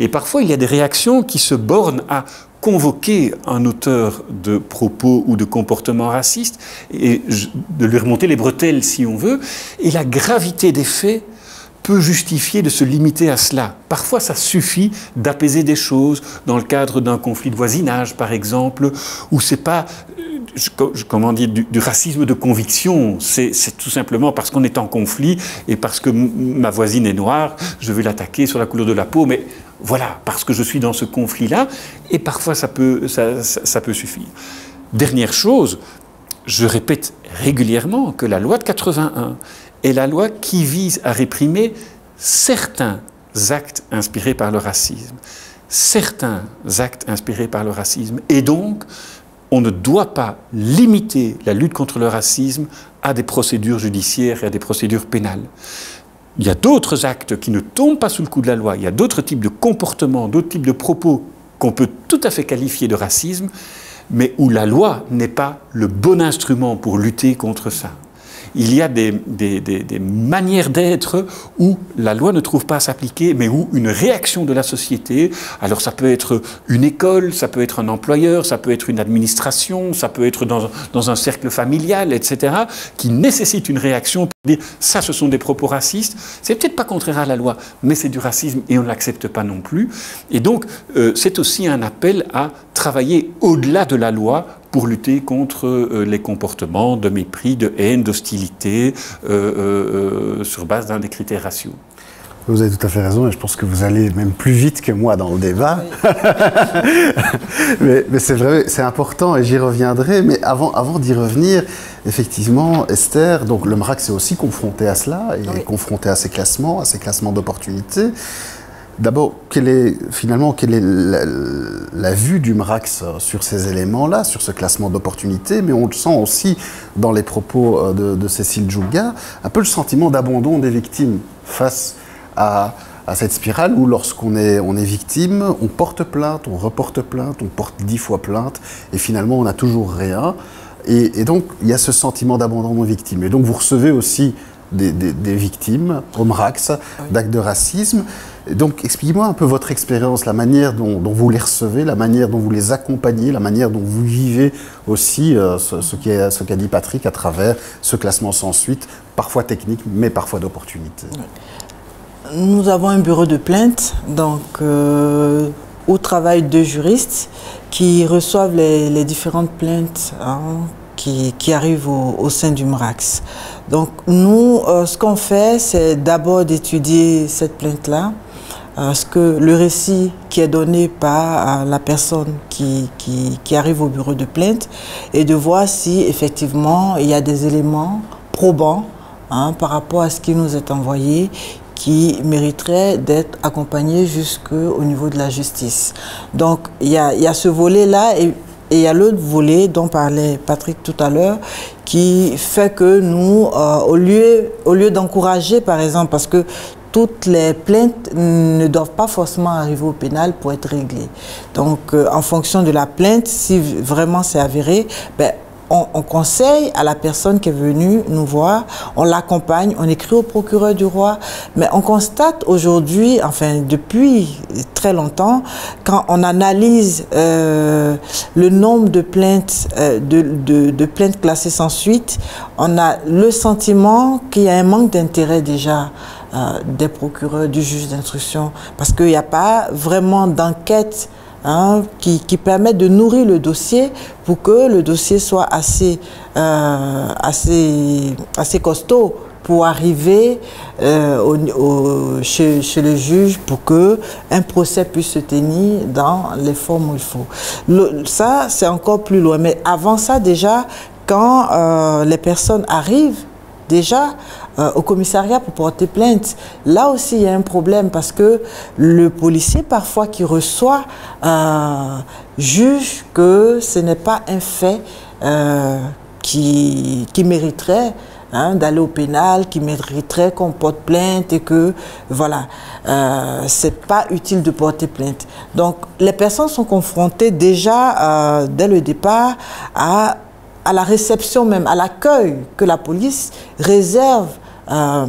Et parfois, il y a des réactions qui se bornent à convoquer un auteur de propos ou de comportements racistes et de lui remonter les bretelles si on veut. Et la gravité des faits peut justifier de se limiter à cela. Parfois, ça suffit d'apaiser des choses dans le cadre d'un conflit de voisinage, par exemple, où c'est pas comment dire, du, racisme de conviction. C'est tout simplement parce qu'on est en conflit et parce que ma voisine est noire, je vais l'attaquer sur la couleur de la peau, mais voilà, parce que je suis dans ce conflit-là, et parfois ça peut, ça, peut suffire. Dernière chose, je répète régulièrement que la loi de 81 est la loi qui vise à réprimer certains actes inspirés par le racisme. Certains actes inspirés par le racisme. Et donc, on ne doit pas limiter la lutte contre le racisme à des procédures judiciaires et à des procédures pénales. il y a d'autres actes qui ne tombent pas sous le coup de la loi, il y a d'autres types de comportements, d'autres types de propos qu'on peut tout à fait qualifier de racisme, mais où la loi n'est pas le bon instrument pour lutter contre ça il y a des, manières d'être où la loi ne trouve pas à s'appliquer, mais où une réaction de la société, alors ça peut être une école, ça peut être un employeur, ça peut être une administration, ça peut être dans, un cercle familial, etc., qui nécessite une réaction pour dire ça, ce sont des propos racistes. C'est peut-être pas contraire à la loi, mais c'est du racisme et on ne l'accepte pas non plus. Et donc, euh, c'est aussi un appel à travailler au-delà de la loi pour lutter contre euh, les comportements de mépris, de haine, d'hostilité euh, euh, sur base d'un des critères raciaux. Vous avez tout à fait raison et je pense que vous allez même plus vite que moi dans le débat. mais, c'est vrai, c'est important et j'y reviendrai. Mais avant, avant d'y revenir, effectivement, Esther, donc le MRAC s'est aussi confronté à cela et confronté à ces classements, à ces classements d'opportunités. D'abord, quelle est finalement quelle est la, vue du MRAX sur ces éléments-là, sur ce classement d'opportunités, mais on le sent aussi dans les propos euh, de, Cécile Djoulga, un peu le sentiment d'abandon des victimes face à, cette spirale où lorsqu'on est, on est victime, on porte plainte, on reporte plainte, on porte dix fois plainte, et finalement on n'a toujours rien. Et, donc il y a ce sentiment d'abandon des victimes. Et donc vous recevez aussi des, victimes au MRAX d'actes de racisme. Donc, expliquez-moi un peu votre expérience, la manière dont, vous les recevez, la manière dont vous les accompagnez, la manière dont vous vivez aussi euh, ce, qu'a dit Patrick à travers ce classement sans suite, parfois technique, mais parfois d'opportunité. Nous avons un bureau de plainte, donc euh, où travaillent deux juristes qui reçoivent les, différentes plaintes hein, qui, arrivent au, sein du MRAX. Donc, nous, euh, ce qu'on fait, c'est d'abord d'étudier cette plainte-là ce que le récit qui est donné par la personne qui, qui, arrive au bureau de plainte et de voir si effectivement il y a des éléments probants hein, par rapport à ce qui nous est envoyé qui mériterait d'être accompagné jusqu'au niveau de la justice. Donc il y a, ce volet-là et, il y a l'autre volet dont parlait Patrick tout à l'heure qui fait que nous, euh, au lieu, au lieu d'encourager par exemple, parce que toutes les plaintes ne doivent pas forcément arriver au pénal pour être réglées. Donc, euh, en fonction de la plainte, si vraiment c'est avéré, ben, on, conseille à la personne qui est venue nous voir, on l'accompagne, on écrit au procureur du roi, mais on constate aujourd'hui, enfin depuis très longtemps, quand on analyse euh, le nombre de plaintes, euh, de, plaintes classées sans suite, on a le sentiment qu'il y a un manque d'intérêt déjà euh, des procureurs, du juge d'instruction, parce qu'il n'y a pas vraiment d'enquête hein, qui, qui, permet de nourrir le dossier pour que le dossier soit assez, euh, assez, assez costaud pour arriver euh, au, chez, chez, le juge pour que un procès puisse se tenir dans les formes où il faut. ça, c'est encore plus loin. Mais avant ça, déjà, quand les personnes arrivent, déjà, euh, au commissariat pour porter plainte. Là aussi, il y a un problème parce que le policier, parfois, qui reçoit, euh, juge que ce n'est pas un fait euh, qui, qui mériterait Hein, d'aller au pénal, qui mériterait qu'on porte plainte et que, voilà, euh, c'est pas utile de porter plainte. Donc, les personnes sont confrontées déjà, dès le départ, à, à la réception même, à l'accueil que la police réserve euh,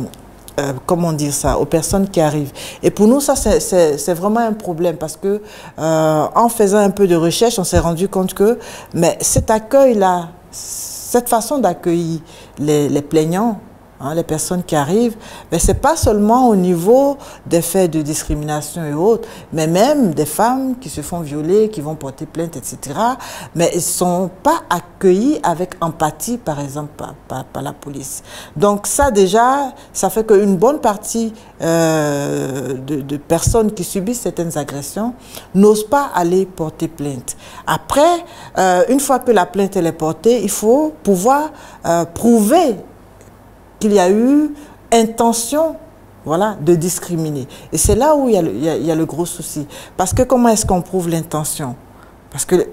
euh, comment dire ça, aux personnes qui arrivent. Et pour nous, ça, c'est vraiment un problème parce que euh, en faisant un peu de recherche, on s'est rendu compte que mais cet accueil-là, cette façon d'accueillir les plaignants, Hein, les personnes qui arrivent, mais ce n'est pas seulement au niveau des faits de discrimination et autres, mais même des femmes qui se font violer, qui vont porter plainte, etc. Mais elles ne sont pas accueillies avec empathie, par exemple, par, la police. Donc ça déjà, ça fait qu'une bonne partie euh, de, personnes qui subissent certaines agressions n'osent pas aller porter plainte. Après, euh, une fois que la plainte est portée, il faut pouvoir euh, prouver qu'il y a eu intention voilà, de discriminer. Et c'est là où il y, a le, gros souci. Parce que comment est-ce qu'on prouve l'intention? Parce que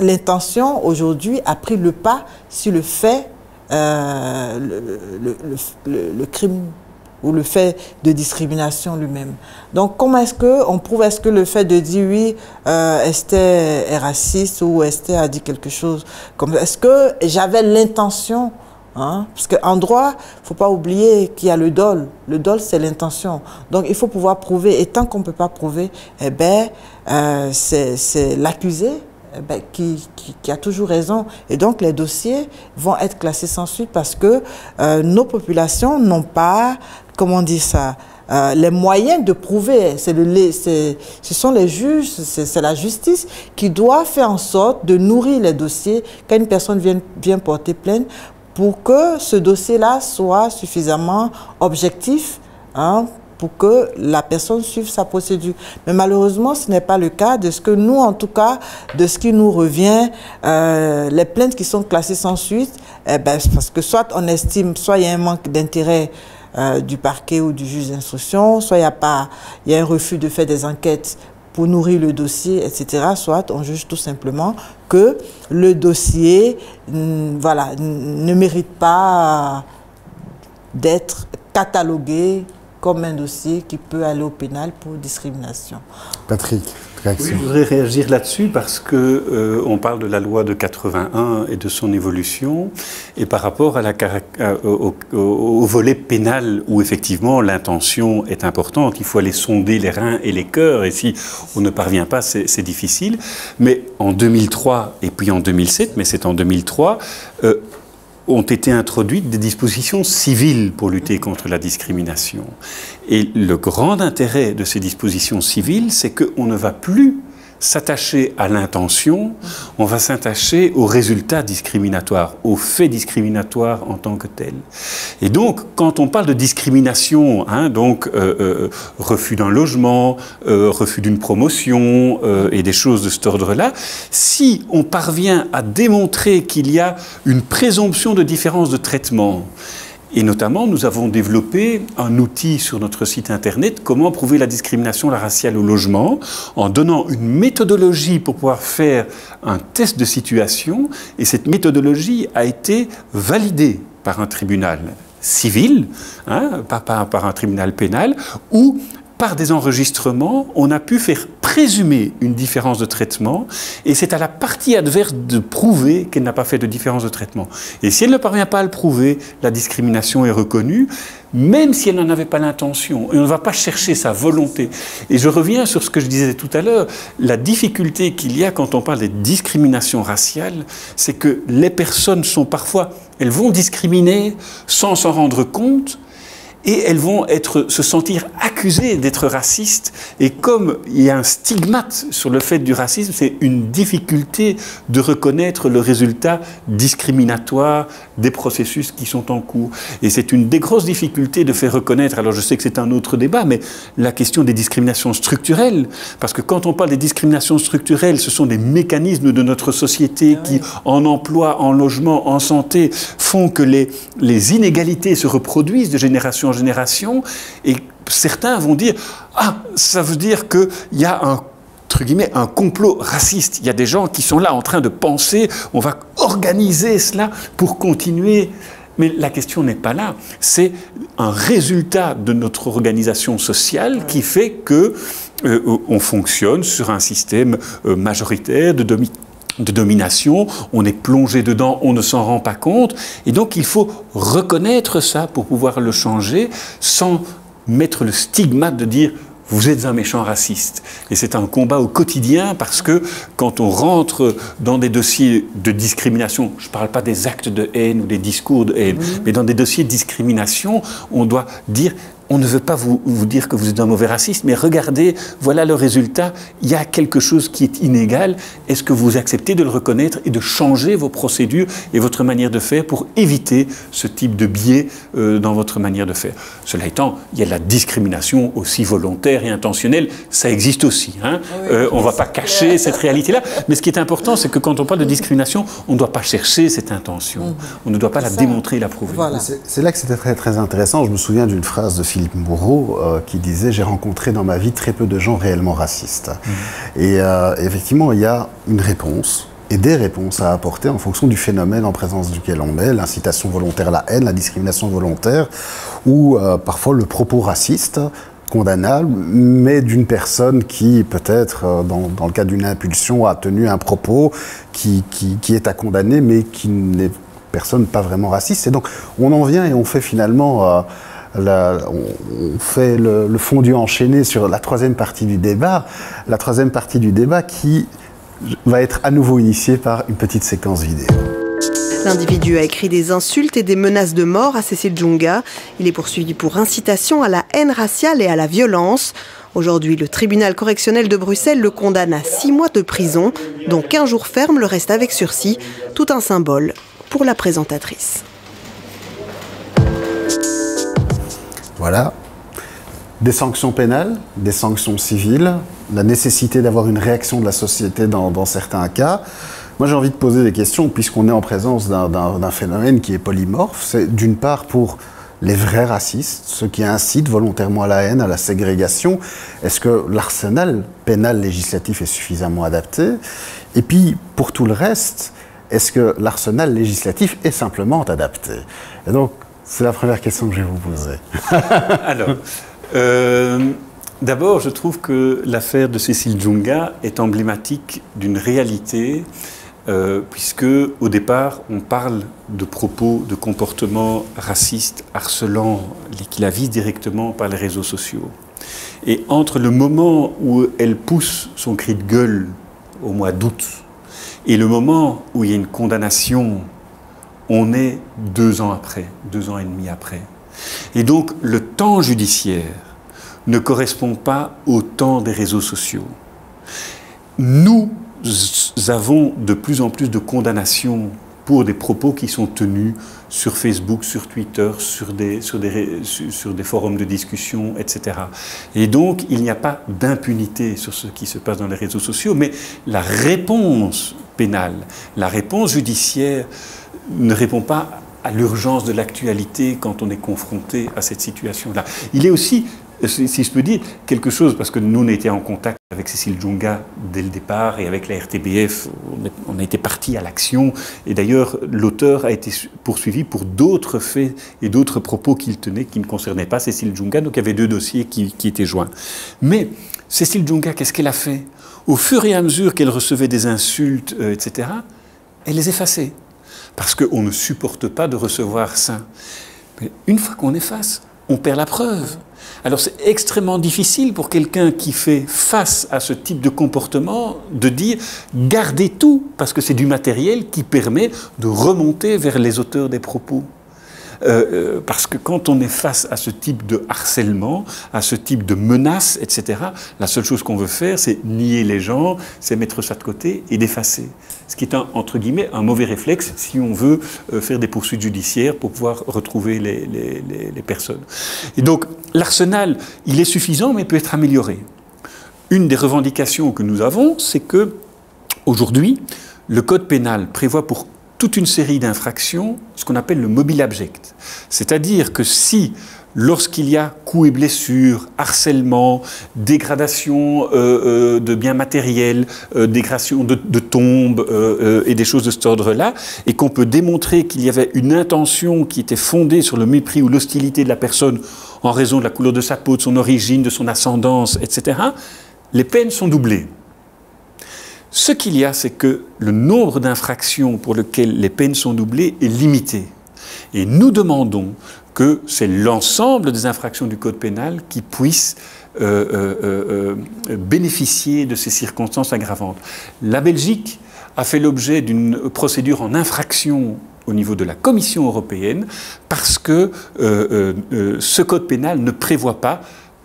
l'intention, aujourd'hui, a pris le pas sur le fait, euh, le, crime ou le fait de discrimination lui-même. Donc comment est-ce qu'on prouve, est-ce que le fait de dire oui, euh, Esther est raciste ou Esther a dit quelque chose est-ce que j'avais l'intention Hein? Parce qu'en droit, il ne faut pas oublier qu'il y a le dol. Le dol, c'est l'intention. Donc, il faut pouvoir prouver. Et tant qu'on ne peut pas prouver, eh ben, euh, c'est l'accusé eh ben, qui, a toujours raison. Et donc, les dossiers vont être classés sans suite parce que euh, nos populations n'ont pas, comment on dit ça, euh, les moyens de prouver. Ce sont les juges, c'est la justice qui doit faire en sorte de nourrir les dossiers quand une personne vient porter plainte pour que ce dossier-là soit suffisamment objectif hein, pour que la personne suive sa procédure. Mais malheureusement, ce n'est pas le cas de ce que nous, en tout cas, de ce qui nous revient, euh, les plaintes qui sont classées sans suite, eh ben, parce que soit on estime, soit il y a un manque d'intérêt euh, du parquet ou du juge d'instruction, soit il y pas, il y a un refus de faire des enquêtes pour nourrir le dossier, etc. Soit on juge tout simplement que le dossier mm, voilà, ne mérite pas d'être catalogué comme un dossier qui peut aller au pénal pour discrimination. Patrick je voudrais réagir là-dessus parce que euh, on parle de la loi de 81 et de son évolution, et par rapport au, volet pénal où effectivement l'intention est importante, il faut aller sonder les reins et les cœurs, et si on ne parvient pas, c'est difficile. Mais en 2003 et puis en 2007, mais c'est en 2003, euh, ont été introduites des dispositions civiles pour lutter contre la discrimination. Et le grand intérêt de ces dispositions civiles, c'est qu'on ne va plus s'attacher à l'intention, on va s'attacher au résultat discriminatoire, au fait discriminatoire en tant que tel. Et donc, quand on parle de discrimination, hein, donc euh, euh, refus d'un logement, euh, refus d'une promotion et des choses de cet ordre-là, si on parvient à démontrer qu'il y a une présomption de différence de traitement, et notamment, nous avons développé un outil sur notre site internet, comment prouver la discrimination la raciale au logement, en donnant une méthodologie pour pouvoir faire un test de situation. Et cette méthodologie a été validée par un tribunal civil, hein, pas par un tribunal pénal, où par des enregistrements, on a pu faire présumer une différence de traitement, et c'est à la partie adverse de prouver qu'elle n'a pas fait de différence de traitement. Et si elle ne parvient pas à le prouver, la discrimination est reconnue, même si elle n'en avait pas l'intention, et on ne va pas chercher sa volonté. Et je reviens sur ce que je disais tout à l'heure, la difficulté qu'il y a quand on parle des discriminations raciales, c'est que les personnes sont parfois, elles vont discriminer sans s'en rendre compte, et elles vont être, se sentir accusées d'être racistes. Et comme il y a un stigmate sur le fait du racisme, c'est une difficulté de reconnaître le résultat discriminatoire des processus qui sont en cours. Et c'est une des grosses difficultés de faire reconnaître, alors je sais que c'est un autre débat, mais la question des discriminations structurelles, parce que quand on parle des discriminations structurelles, ce sont des mécanismes de notre société ah qui, en emploi, en logement, en santé, font que les, les inégalités se reproduisent de génération génération, et certains vont dire Ah, ça veut dire qu'il y a un entre guillemets, un complot raciste. Il y a des gens qui sont là en train de penser, on va organiser cela pour continuer. Mais la question n'est pas là. C'est un résultat de notre organisation sociale qui fait que euh, on fonctionne sur un système euh, majoritaire de, de domination, on est plongé dedans, on ne s'en rend pas compte, et donc il faut reconnaître ça pour pouvoir le changer sans mettre le stigmate de dire vous êtes un méchant raciste. Et c'est un combat au quotidien parce que quand on rentre dans des dossiers de discrimination, je ne parle pas des actes de haine ou des discours de haine, mais dans des dossiers de discrimination, on doit dire on ne veut pas vous, dire que vous êtes un mauvais raciste, mais regardez, voilà le résultat, il y a quelque chose qui est inégal. Est-ce que vous acceptez de le reconnaître et de changer vos procédures et votre manière de faire pour éviter ce type de biais euh, dans votre manière de faire? Cela étant, il y a la discrimination aussi volontaire et intentionnelle, ça existe aussi. Hein. Euh, on ne va pas cacher cette réalité-là, mais ce qui est important, c'est que quand on parle de discrimination, on ne doit pas chercher cette intention, mhm. on ne doit pas la démontrer et la prouver. C'est là que c'était très, très intéressant. Je me souviens d'une phrase de Philippe Moreau euh, qui disait J'ai rencontré dans ma vie très peu de gens réellement racistes. Mmh. Et euh, effectivement, il y a une réponse et des réponses à apporter en fonction du phénomène en présence duquel on est, l'incitation volontaire à la haine, la discrimination volontaire, ou euh, parfois le propos raciste condamnable, mais d'une personne qui, peut-être, euh, dans, le cas d'une impulsion, a tenu un propos qui, qui, est à condamner, mais qui n'est personne pas vraiment raciste. Et donc, on en vient et on fait finalement... Euh, on, fait le, fondu enchaîné sur la troisième partie du débat, la troisième partie du débat qui va être à nouveau initié par une petite séquence vidéo. L'individu a écrit des insultes et des menaces de mort à Cécile Djunga. Il est poursuivi pour incitation à la haine raciale et à la violence. Aujourd'hui, le tribunal correctionnel de Bruxelles le condamne à six mois de prison, dont 15 jours ferme le reste avec sursis. Tout un symbole pour la présentatrice. Voilà. Des sanctions pénales, des sanctions civiles, la nécessité d'avoir une réaction de la société dans, certains cas. Moi, j'ai envie de poser des questions, puisqu'on est en présence d'un phénomène qui est polymorphe. C'est d'une part pour les vrais racistes, ceux qui incitent volontairement à la haine, à la ségrégation. Est-ce que l'arsenal pénal législatif est suffisamment adapté? Et puis, pour tout le reste, est-ce que l'arsenal législatif est simplement adapté? Et donc, c'est la première question que je vais vous poser. Alors, euh, D'abord, je trouve que l'affaire de Cécile Djunga est emblématique d'une réalité, euh, puisque au départ, on parle de propos, de comportements racistes, harcelants, qui la visent directement par les réseaux sociaux. Et entre le moment où elle pousse son cri de gueule au mois d'août et le moment où il y a une condamnation, on est deux ans après, deux ans et demi après. Et donc le temps judiciaire ne correspond pas au temps des réseaux sociaux. Nous avons de plus en plus de condamnations pour des propos qui sont tenus sur Facebook, sur Twitter, sur des, forums de discussion, etc. Et donc, il n'y a pas d'impunité sur ce qui se passe dans les réseaux sociaux, mais la réponse pénale, la réponse judiciaire ne répond pas à l'urgence de l'actualité quand on est confronté à cette situation-là. Il est aussi si je peux dire quelque chose, parce que nous, on était en contact avec Cécile Djunga dès le départ et avec la RTBF, on a été parti à l'action. Et d'ailleurs, l'auteur a été poursuivi pour d'autres faits et d'autres propos qu'il tenait qui ne concernaient pas Cécile Djunga. Donc il y avait deux dossiers qui, étaient joints. Mais Cécile Djunga, qu'est-ce qu'elle a fait? Au fur et à mesure qu'elle recevait des insultes, euh, etc., elle les effaçait. Parce qu'on ne supporte pas de recevoir ça. Une fois qu'on efface, on perd la preuve. Alors c'est extrêmement difficile pour quelqu'un qui fait face à ce type de comportement de dire gardez tout, parce que c'est du matériel qui permet de remonter vers les auteurs des propos. Euh, euh, parce que quand on est face à ce type de harcèlement, à ce type de menaces, etc., la seule chose qu'on veut faire, c'est nier les gens, c'est mettre ça de côté et d'effacer. Ce qui est, un, entre guillemets, un mauvais réflexe si on veut euh, faire des poursuites judiciaires pour pouvoir retrouver les, personnes. Et donc, l'arsenal, il est suffisant, mais peut être amélioré. Une des revendications que nous avons, c'est que, aujourd'hui, le Code pénal prévoit pour toute une série d'infractions, ce qu'on appelle le mobile abject. C'est-à-dire que si, lorsqu'il y a coups et blessures, harcèlement, dégradation euh, euh, de biens matériels, euh, dégradation de, tombes et des choses de cet ordre-là, et qu'on peut démontrer qu'il y avait une intention qui était fondée sur le mépris ou l'hostilité de la personne en raison de la couleur de sa peau, de son origine, de son ascendance, etc., les peines sont doublées. Ce qu'il y a, c'est que le nombre d'infractions pour lesquelles les peines sont doublées est limité. Et nous demandons que c'est l'ensemble des infractions du Code pénal qui puissent euh, euh, euh, bénéficier de ces circonstances aggravantes. La Belgique a fait l'objet d'une procédure en infraction au niveau de la Commission européenne parce que ce Code pénal ne prévoit pas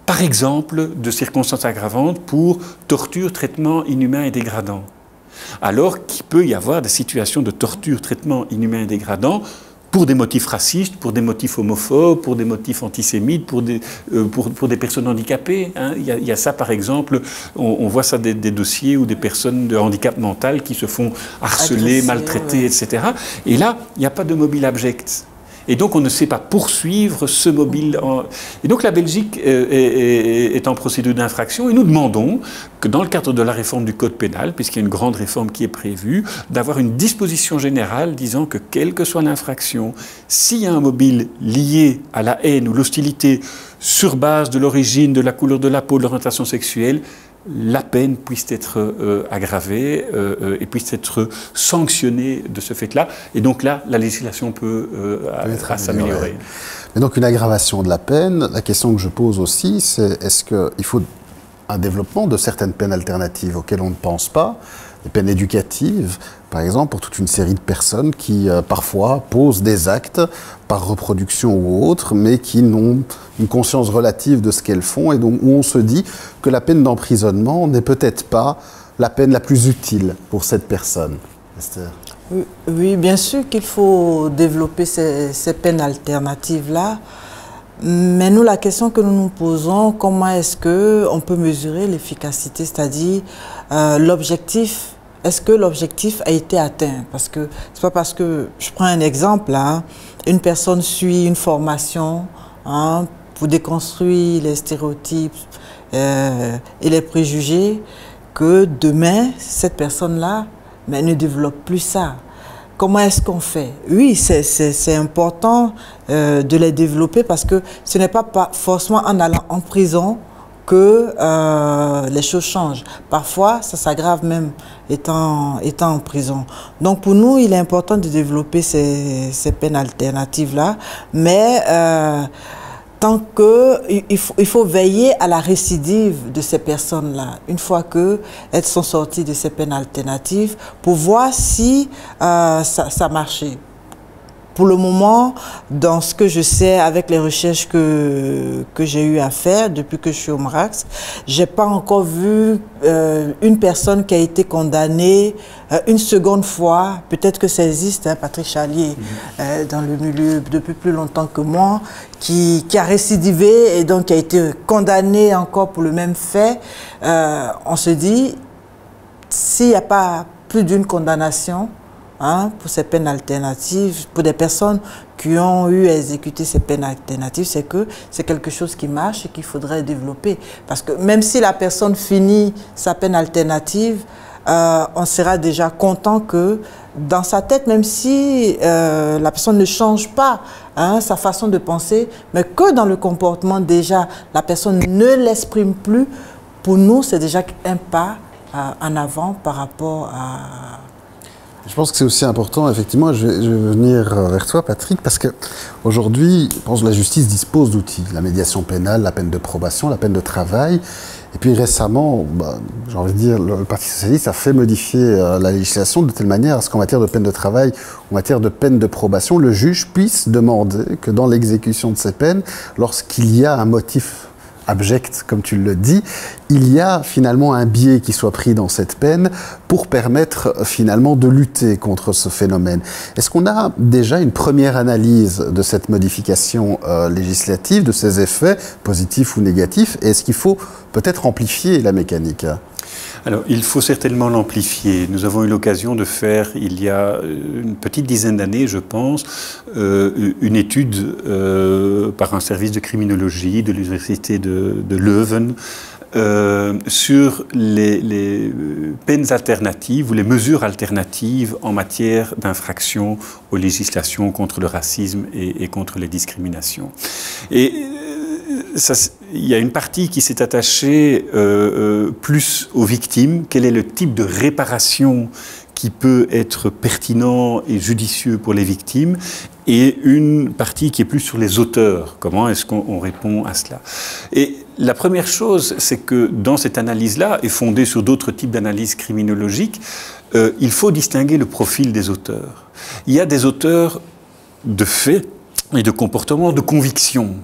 par exemple, de circonstances aggravantes pour torture, traitement inhumain et dégradant. Alors qu'il peut y avoir des situations de torture, traitement inhumain et dégradant pour des motifs racistes, pour des motifs homophobes, pour des motifs antisémites, pour des, euh, pour, des personnes handicapées. Hein. Il, y a, ça, par exemple, on, voit ça des, dossiers où des personnes de handicap mental qui se font harceler, maltraiter, etc. Et là, il n'y a pas de mobile abject. Et donc on ne sait pas poursuivre ce mobile. Et donc la Belgique euh, est, en procédure d'infraction et nous demandons que dans le cadre de la réforme du Code pénal, puisqu'il y a une grande réforme qui est prévue, d'avoir une disposition générale disant que quelle que soit l'infraction, s'il y a un mobile lié à la haine ou l'hostilité sur base de l'origine, de la couleur de la peau, de l'orientation sexuelle, la peine puisse être euh, aggravée euh, euh, et puisse être sanctionnée de ce fait-là. Et donc là, la législation peut, s'améliorer. Mais donc une aggravation de la peine, la question que je pose aussi, c'est est-ce qu'il faut un développement de certaines peines alternatives auxquelles on ne pense pas, des peines éducatives, par exemple, pour toute une série de personnes qui euh, parfois posent des actes par reproduction ou autre, mais qui n'ont une conscience relative de ce qu'elles font, et donc où on se dit que la peine d'emprisonnement n'est peut-être pas la peine la plus utile pour cette personne. Esther oui, bien sûr qu'il faut développer ces, peines alternatives-là. Mais nous, la question que nous nous posons, comment est-ce qu'on peut mesurer l'efficacité, c'est-à-dire euh, l'objectif est-ce que l'objectif a été atteint? Parce que c'est pas parce que, je prends un exemple, hein, une personne suit une formation hein, pour déconstruire les stéréotypes euh, et les préjugés que demain, cette personne-là ne développe plus ça. Comment est-ce qu'on fait? Oui, c'est important euh, de les développer parce que ce n'est pas forcément en allant en prison que euh, les choses changent. Parfois, ça s'aggrave même étant, étant en prison. Donc pour nous, il est important de développer ces, peines alternatives-là, mais euh, tant que il faut, il faut, veiller à la récidive de ces personnes-là, une fois qu'elles sont sorties de ces peines alternatives, pour voir si euh, ça, ça marchait. Pour le moment, dans ce que je sais, avec les recherches que, que j'ai eu à faire depuis que je suis au MRAX, j'ai pas encore vu euh, une personne qui a été condamnée euh, une seconde fois. Peut-être que ça existe, hein, Patrick Charlier, mhm. euh, dans le milieu depuis plus longtemps que moi, qui, qui, a récidivé et donc qui a été condamné encore pour le même fait. on se dit, s'il n'y a pas plus d'une condamnation, Hein, pour ces peines alternatives, pour des personnes qui ont eu à exécuter ces peines alternatives, c'est que c'est quelque chose qui marche et qu'il faudrait développer. Parce que même si la personne finit sa peine alternative, euh, on sera déjà content que dans sa tête, même si euh, la personne ne change pas hein, sa façon de penser, mais que dans le comportement déjà, la personne ne l'exprime plus, pour nous, c'est déjà un pas euh, en avant par rapport à je pense que c'est aussi important, effectivement, je vais, venir vers toi, Patrick, parce qu'aujourd'hui, je pense que la justice dispose d'outils, la médiation pénale, la peine de probation, la peine de travail. Et puis récemment, bah, j'ai envie de dire, le Parti socialiste a fait modifier euh, la législation de telle manière à ce qu'en matière de peine de travail, en matière de peine de probation, le juge puisse demander que dans l'exécution de ces peines, lorsqu'il y a un motif abjecte, comme tu le dis, il y a finalement un biais qui soit pris dans cette peine pour permettre euh, finalement de lutter contre ce phénomène. Est-ce qu'on a déjà une première analyse de cette modification euh, législative, de ses effets, positifs ou négatifs Et est-ce qu'il faut peut-être amplifier la mécanique? Alors, il faut certainement l'amplifier. Nous avons eu l'occasion de faire, il y a euh, une petite dizaine d'années, je pense, euh, une étude euh, par un service de criminologie de l'université de, Leuven sur les, peines alternatives ou les mesures alternatives en matière d'infraction aux législations contre le racisme et, contre les discriminations. Il y a une partie qui s'est attachée euh, euh, plus aux victimes. Quel est le type de réparation qui peut être pertinent et judicieux pour les victimes? Et une partie qui est plus sur les auteurs. Comment est-ce qu'on répond à cela? Et la première chose, c'est que dans cette analyse-là, et fondée sur d'autres types d'analyses criminologiques, euh, il faut distinguer le profil des auteurs. Il y a des auteurs de faits et de comportements, de convictions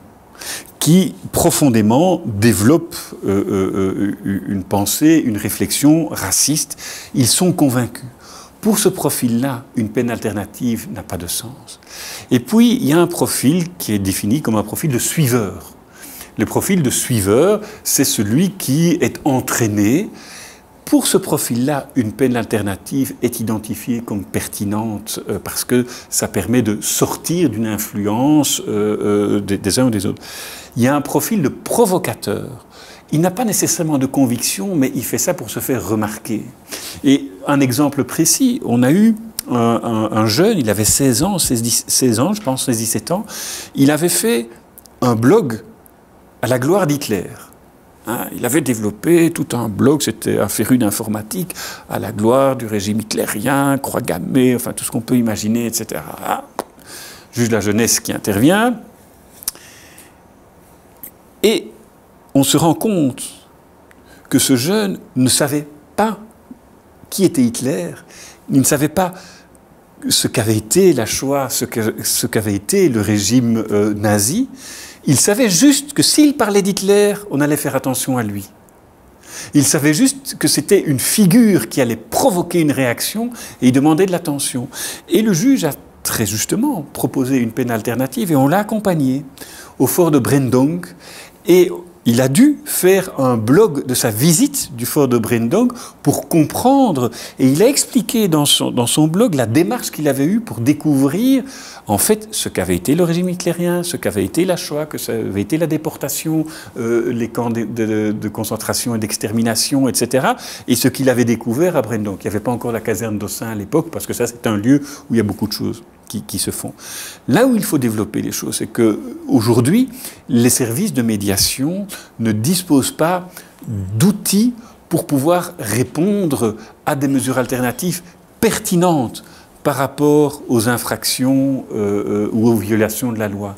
qui profondément développent euh, euh, euh, une pensée, une réflexion raciste. Ils sont convaincus. Pour ce profil-là, une peine alternative n'a pas de sens. Et puis, il y a un profil qui est défini comme un profil de suiveur. Le profil de suiveur, c'est celui qui est entraîné Pour ce profil-là, une peine alternative est identifiée comme pertinente euh, parce que ça permet de sortir d'une influence euh, euh, des, uns ou des autres. Il y a un profil de provocateur. Il n'a pas nécessairement de conviction, mais il fait ça pour se faire remarquer. Et un exemple précis, on a eu un, un, un jeune, il avait 16 ans, 16, 16 ans, je pense 16, 17 ans, il avait fait un blog à la gloire d'Hitler. Hein, il avait développé tout un blog, c'était un féru d'informatique, à la gloire du régime hitlérien, croix gammée, enfin tout ce qu'on peut imaginer, etc. Juge la jeunesse qui intervient. Et on se rend compte que ce jeune ne savait pas qui était Hitler, il ne savait pas ce qu'avait été la Shoah, ce qu'avait été le régime euh, nazi. Il savait juste que s'il parlait d'Hitler, on allait faire attention à lui. Il savait juste que c'était une figure qui allait provoquer une réaction et il demandait de l'attention. Et le juge a très justement proposé une peine alternative et on l'a accompagné au fort de Brendong. Et il a dû faire un blog de sa visite du fort de Brendong pour comprendre, et il a expliqué dans son, blog la démarche qu'il avait eue pour découvrir en fait ce qu'avait été le régime hitlérien, ce qu'avait été la Shoah, que ça avait été la déportation, euh, les camps de, concentration et d'extermination, etc. Et ce qu'il avait découvert à Brendong. Il n'y avait pas encore la caserne d'Ossin à l'époque, parce que ça c'est un lieu où il y a beaucoup de choses Là où il faut développer les choses, c'est que aujourd'hui, les services de médiation ne disposent pas d'outils pour pouvoir répondre à des mesures alternatives pertinentes par rapport aux infractions euh, euh, ou aux violations de la loi.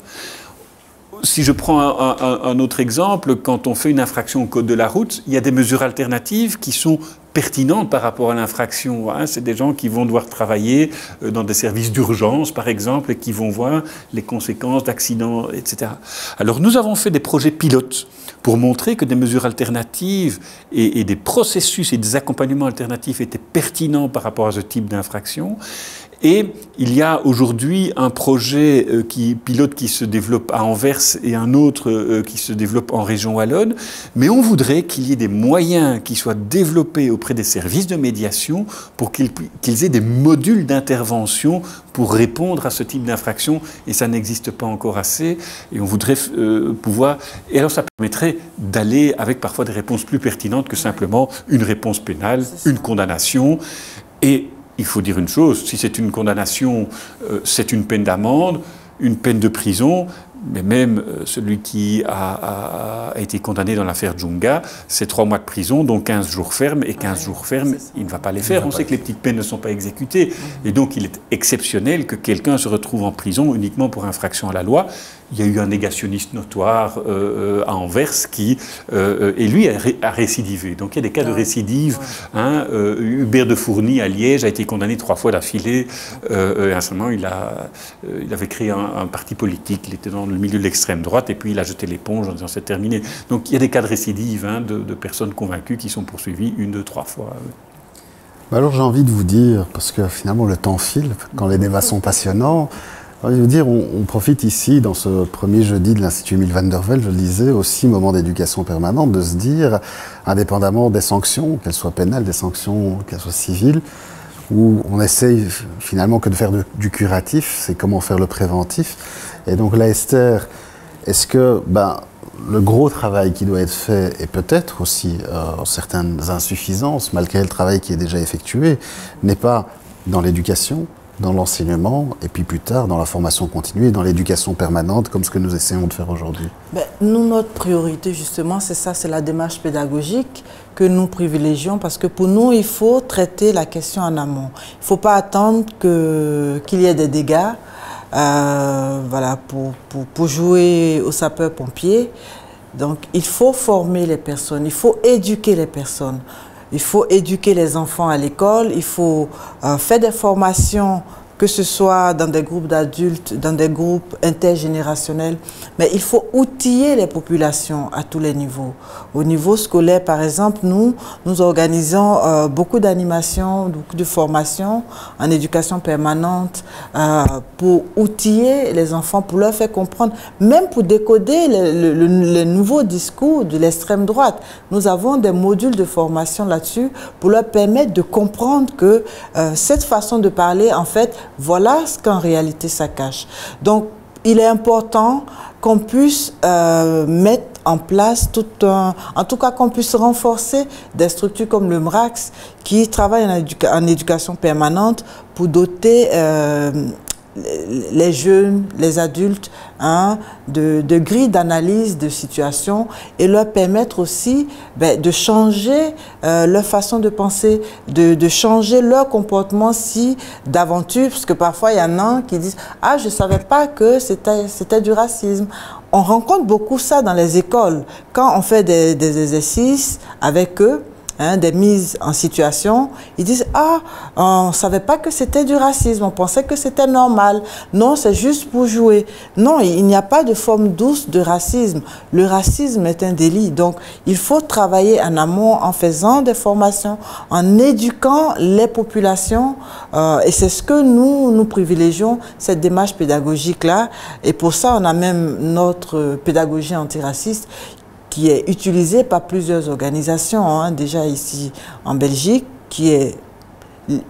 Si je prends un, autre exemple, quand on fait une infraction au code de la route, il y a des mesures alternatives qui sont pertinentes par rapport à l'infraction. Hein. C'est des gens qui vont devoir travailler euh, dans des services d'urgence, par exemple, et qui vont voir les conséquences d'accidents, etc. Alors nous avons fait des projets pilotes pour montrer que des mesures alternatives et, et des processus et des accompagnements alternatifs étaient pertinents par rapport à ce type d'infraction. Et il y a aujourd'hui un projet euh, qui, pilote qui se développe à Anvers et un autre euh, qui se développe en région wallonne, mais on voudrait qu'il y ait des moyens qui soient développés auprès des services de médiation pour qu'ils qu aient des modules d'intervention pour répondre à ce type d'infraction, et ça n'existe pas encore assez, et on voudrait euh, pouvoir... Et alors ça permettrait d'aller avec parfois des réponses plus pertinentes que simplement une réponse pénale, une condamnation, et il faut dire une chose, si c'est une condamnation, euh, c'est une peine d'amende, une peine de prison, mais même euh, celui qui a, a, a été condamné dans l'affaire Djunga, c'est trois mois de prison, donc 15 jours ferme, et 15 ouais, jours ferme, il ne va pas les faire. On sait que les petites peines ne sont pas exécutées, et donc il est exceptionnel que quelqu'un se retrouve en prison uniquement pour infraction à la loi. Il y a eu un négationniste notoire euh, à Anvers qui, euh, et lui, a, ré, a, récidivé. Donc il y a des cas de récidive. Hein, euh, Hubert de Fourny à Liège a été condamné trois fois d'affilée. Euh, et à ce moment, il, a, il avait créé un, un, parti politique. Il était dans le milieu de l'extrême droite et puis il a jeté l'éponge en disant c'est terminé. Donc il y a des cas de récidive hein, de, de, personnes convaincues qui sont poursuivies une, deux, trois fois. Alors j'ai envie de vous dire, parce que finalement le temps file, quand les débats sont passionnants, Je veux dire, on, profite ici, dans ce premier jeudi de l'Institut Emile van der Velde, je le disais, aussi moment d'éducation permanente, de se dire, indépendamment des sanctions, qu'elles soient pénales, des sanctions, qu'elles soient civiles, où on essaye finalement que de faire du curatif, c'est comment faire le préventif. Et donc là, Esther, est-ce que ben, le gros travail qui doit être fait, et peut-être aussi euh, certaines insuffisances, malgré le travail qui est déjà effectué, n'est pas dans l'éducation, dans l'enseignement et puis plus tard dans la formation continue et dans l'éducation permanente comme ce que nous essayons de faire aujourd'hui ben, Nous, notre priorité justement, c'est ça, c'est la démarche pédagogique que nous privilégions parce que pour nous, il faut traiter la question en amont. Il ne faut pas attendre qu'il qu y ait des dégâts euh, voilà, pour, pour, pour jouer au sapeur-pompier. Donc il faut former les personnes, il faut éduquer les personnes. Il faut éduquer les enfants à l'école, il faut euh, faire des formations que ce soit dans des groupes d'adultes, dans des groupes intergénérationnels, mais il faut outiller les populations à tous les niveaux. Au niveau scolaire, par exemple, nous, nous organisons euh, beaucoup d'animations, beaucoup de formations en éducation permanente euh, pour outiller les enfants, pour leur faire comprendre, même pour décoder les nouveaux discours de l'extrême droite. Nous avons des modules de formation là-dessus pour leur permettre de comprendre que euh, cette façon de parler, en fait, voilà ce qu'en réalité ça cache. Donc, il est important qu'on puisse euh, mettre en place tout un, en tout cas qu'on puisse renforcer des structures comme le MRAX qui travaillent en, éducation permanente pour doter euh, les jeunes, les adultes, hein, de, grilles d'analyse de situation et leur permettre aussi ben, de changer euh, leur façon de penser, de, changer leur comportement si d'aventure, parce que parfois il y en a qui disent « Ah, je ne savais pas que c'était du racisme ». On rencontre beaucoup ça dans les écoles. Quand on fait des, des exercices avec eux, Hein, des mises en situation, ils disent Ah, on ne savait pas que c'était du racisme, on pensait que c'était normal. Non, c'est juste pour jouer. Non, il n'y a pas de forme douce de racisme. Le racisme est un délit. Donc, il faut travailler en amont en faisant des formations, en éduquant les populations. Euh, et c'est ce que nous, nous privilégions, cette démarche pédagogique-là. Et pour ça, on a même notre pédagogie antiraciste qui est utilisé par plusieurs organisations, hein, déjà ici en Belgique, qui est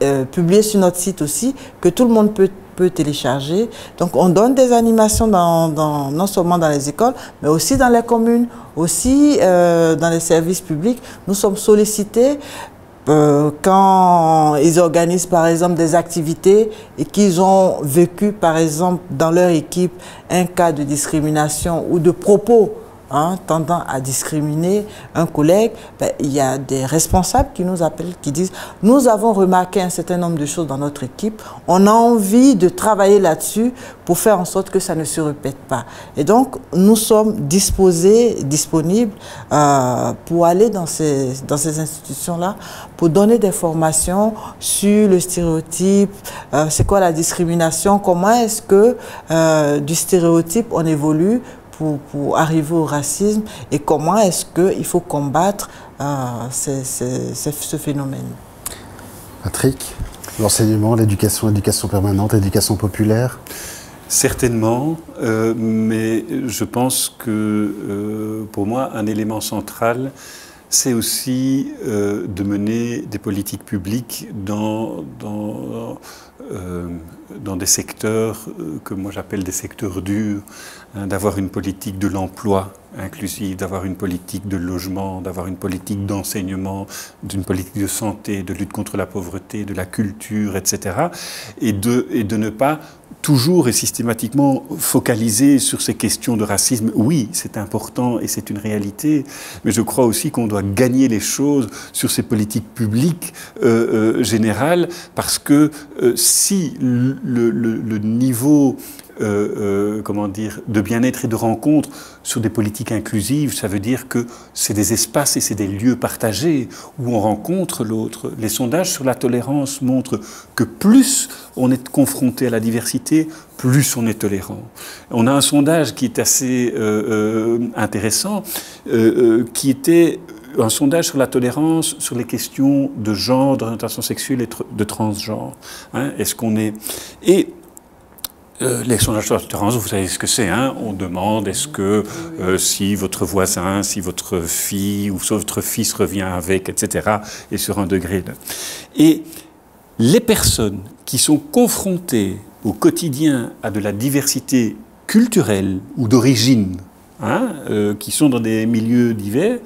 euh, publié sur notre site aussi, que tout le monde peut, peut télécharger. Donc on donne des animations dans, non seulement dans les écoles, mais aussi dans les communes, aussi euh, dans les services publics. Nous sommes sollicités euh, quand ils organisent par exemple des activités et qu'ils ont vécu par exemple dans leur équipe un cas de discrimination ou de propos Hein, tendant à discriminer un collègue, ben, il y a des responsables qui nous appellent, qui disent « Nous avons remarqué un certain nombre de choses dans notre équipe, on a envie de travailler là-dessus pour faire en sorte que ça ne se répète pas. » Et donc, nous sommes disposés, disponibles euh, pour aller dans ces, institutions-là, pour donner des formations sur le stéréotype, euh, c'est quoi la discrimination, comment est-ce que euh, du stéréotype on évolue pour, arriver au racisme et comment est-ce qu'il faut combattre euh, ce phénomène. Patrick, l'enseignement, l'éducation, l'éducation permanente, l'éducation populaire Certainement, euh, mais je pense que euh, pour moi, un élément central, c'est aussi de mener des politiques publiques dans, dans, dans des secteurs que moi j'appelle des secteurs durs, Hein, d'avoir une politique de l'emploi inclusive, d'avoir une politique de logement, d'avoir une politique d'enseignement, d'une politique de santé, de lutte contre la pauvreté, de la culture, etc. Et de, et de ne pas toujours et systématiquement focaliser sur ces questions de racisme. Oui, c'est important et c'est une réalité, mais je crois aussi qu'on doit gagner les choses sur ces politiques publiques euh, euh, générales, parce que euh, si le niveau euh, euh, comment dire, de bien-être et de rencontre sur des politiques inclusives. Ça veut dire que c'est des espaces et c'est des lieux partagés où on rencontre l'autre. Les sondages sur la tolérance montrent que plus on est confronté à la diversité, plus on est tolérant. On a un sondage qui est assez euh, intéressant, qui était un sondage sur la tolérance, sur les questions de genre, d'orientation sexuelle et de transgenre. Hein. Est-ce qu'on est et euh, les sondages de tolérance, vous savez ce que c'est. Hein On demande est-ce que euh, si votre voisin, si votre fille ou votre fils revient avec, etc., et sur un degré de... Et les personnes qui sont confrontées au quotidien à de la diversité culturelle ou d'origine, hein, euh, qui sont dans des milieux divers,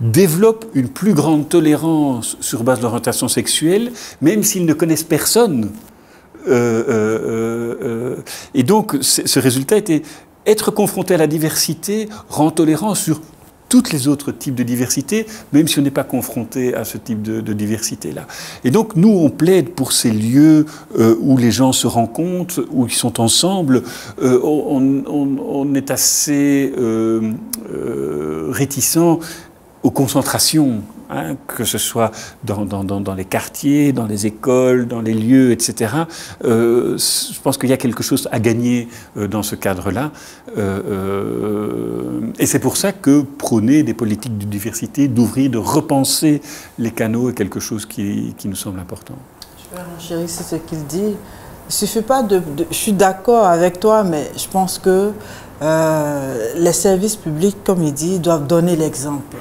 développent une plus grande tolérance sur base de l'orientation sexuelle, même s'ils ne connaissent personne et donc, ce résultat était être confronté à la diversité rend tolérant sur toutes les autres types de diversité, même si on n'est pas confronté à ce type de, diversité-là. Et donc, nous, on plaide pour ces lieux où les gens se rencontrent, où ils sont ensemble. on, est assez réticent aux concentrations hein, que ce soit dans, les quartiers, dans les écoles, dans les lieux, etc. Euh, je pense qu'il y a quelque chose à gagner euh, dans ce cadre-là. Euh, et c'est pour ça que prôner des politiques de diversité, d'ouvrir, de repenser les canaux est quelque chose qui, nous semble important. Je vais renchérir c'est ce qu'il dit. Il suffit pas de, Je suis d'accord avec toi, mais je pense que les services publics, comme il dit, doivent donner l'exemple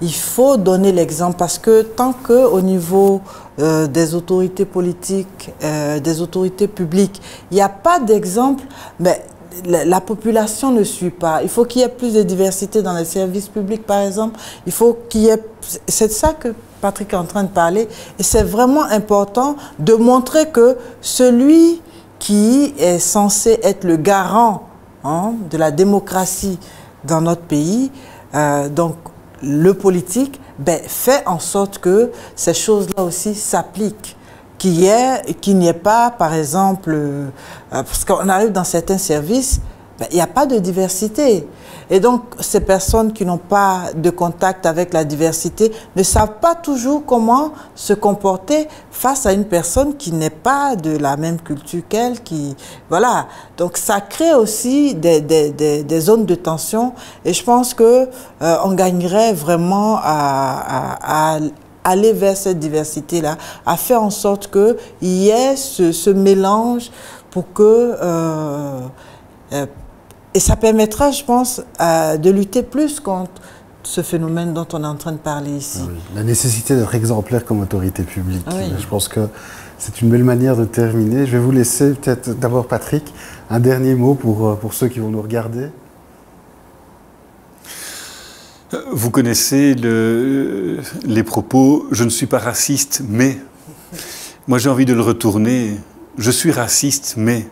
il faut donner l'exemple parce que tant qu'au niveau euh, des autorités politiques, euh, des autorités publiques, il n'y a pas d'exemple, mais la, population ne suit pas. Il faut qu'il y ait plus de diversité dans les services publics, par exemple. Il faut qu'il y ait... C'est de ça que Patrick est en train de parler. Et c'est vraiment important de montrer que celui qui est censé être le garant hein, de la démocratie dans notre pays, euh, donc le politique ben, fait en sorte que ces choses-là aussi s'appliquent. Qu'il n'y ait, pas, par exemple, euh, parce qu'on arrive dans certains services, ben, il n'y a pas de diversité. Et donc, ces personnes qui n'ont pas de contact avec la diversité ne savent pas toujours comment se comporter face à une personne qui n'est pas de la même culture qu'elle. Voilà. Donc, ça crée aussi des, des, des, zones de tension. Et je pense que euh, on gagnerait vraiment à, aller vers cette diversité-là, à faire en sorte qu'il y ait ce, ce, mélange pour que euh, euh et ça permettra, je pense, de lutter plus contre ce phénomène dont on est en train de parler ici. Ah La nécessité d'être exemplaire comme autorité publique. Je pense que c'est une belle manière de terminer. Je vais vous laisser peut-être d'abord, Patrick, un dernier mot pour, euh, pour ceux qui vont nous regarder. Vous connaissez le, les propos Je ne suis pas raciste, mais. Moi, j'ai envie de le retourner. Je suis raciste, mais.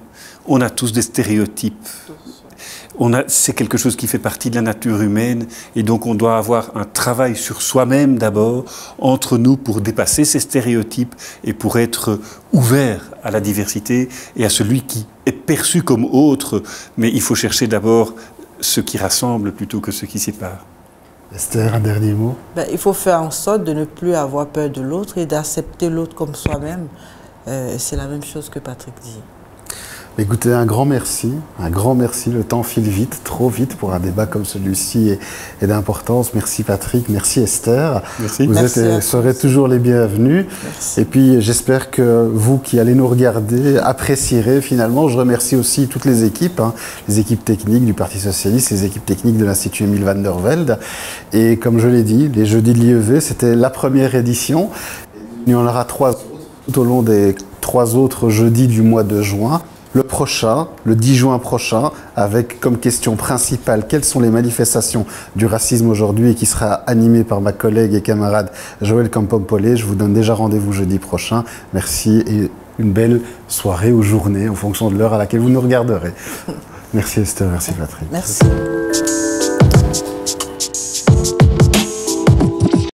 On a tous des stéréotypes c'est quelque chose qui fait partie de la nature humaine et donc on doit avoir un travail sur soi-même d'abord, entre nous, pour dépasser ces stéréotypes et pour être ouvert à la diversité et à celui qui est perçu comme autre. Mais il faut chercher d'abord ce qui rassemble plutôt que ce qui sépare. Esther, un dernier mot? Ben, Il faut faire en sorte de ne plus avoir peur de l'autre et d'accepter l'autre comme soi-même. Euh, c'est la même chose que Patrick dit. Écoutez, un grand merci, un grand merci. Le temps file vite, trop vite pour un débat comme celui-ci et, d'importance. Merci Patrick, merci Esther. Merci. Vous êtes, serez toujours les bienvenus. Et puis j'espère que vous qui allez nous regarder apprécierez finalement. Je remercie aussi toutes les équipes, hein, les équipes techniques du Parti Socialiste, les équipes techniques de l'Institut Emile van der Velde. Et comme je l'ai dit, les jeudis de l'IEV, c'était la première édition. Il y en aura trois tout au long des trois autres jeudis du mois de juin le prochain, le 10 juin prochain, avec comme question principale quelles sont les manifestations du racisme aujourd'hui et qui sera animé par ma collègue et camarade Joël Campompolé. Je vous donne déjà rendez-vous jeudi prochain. Merci et une belle soirée ou journée en fonction de l'heure à laquelle vous nous regarderez. Merci Esther, merci Patrick. Merci.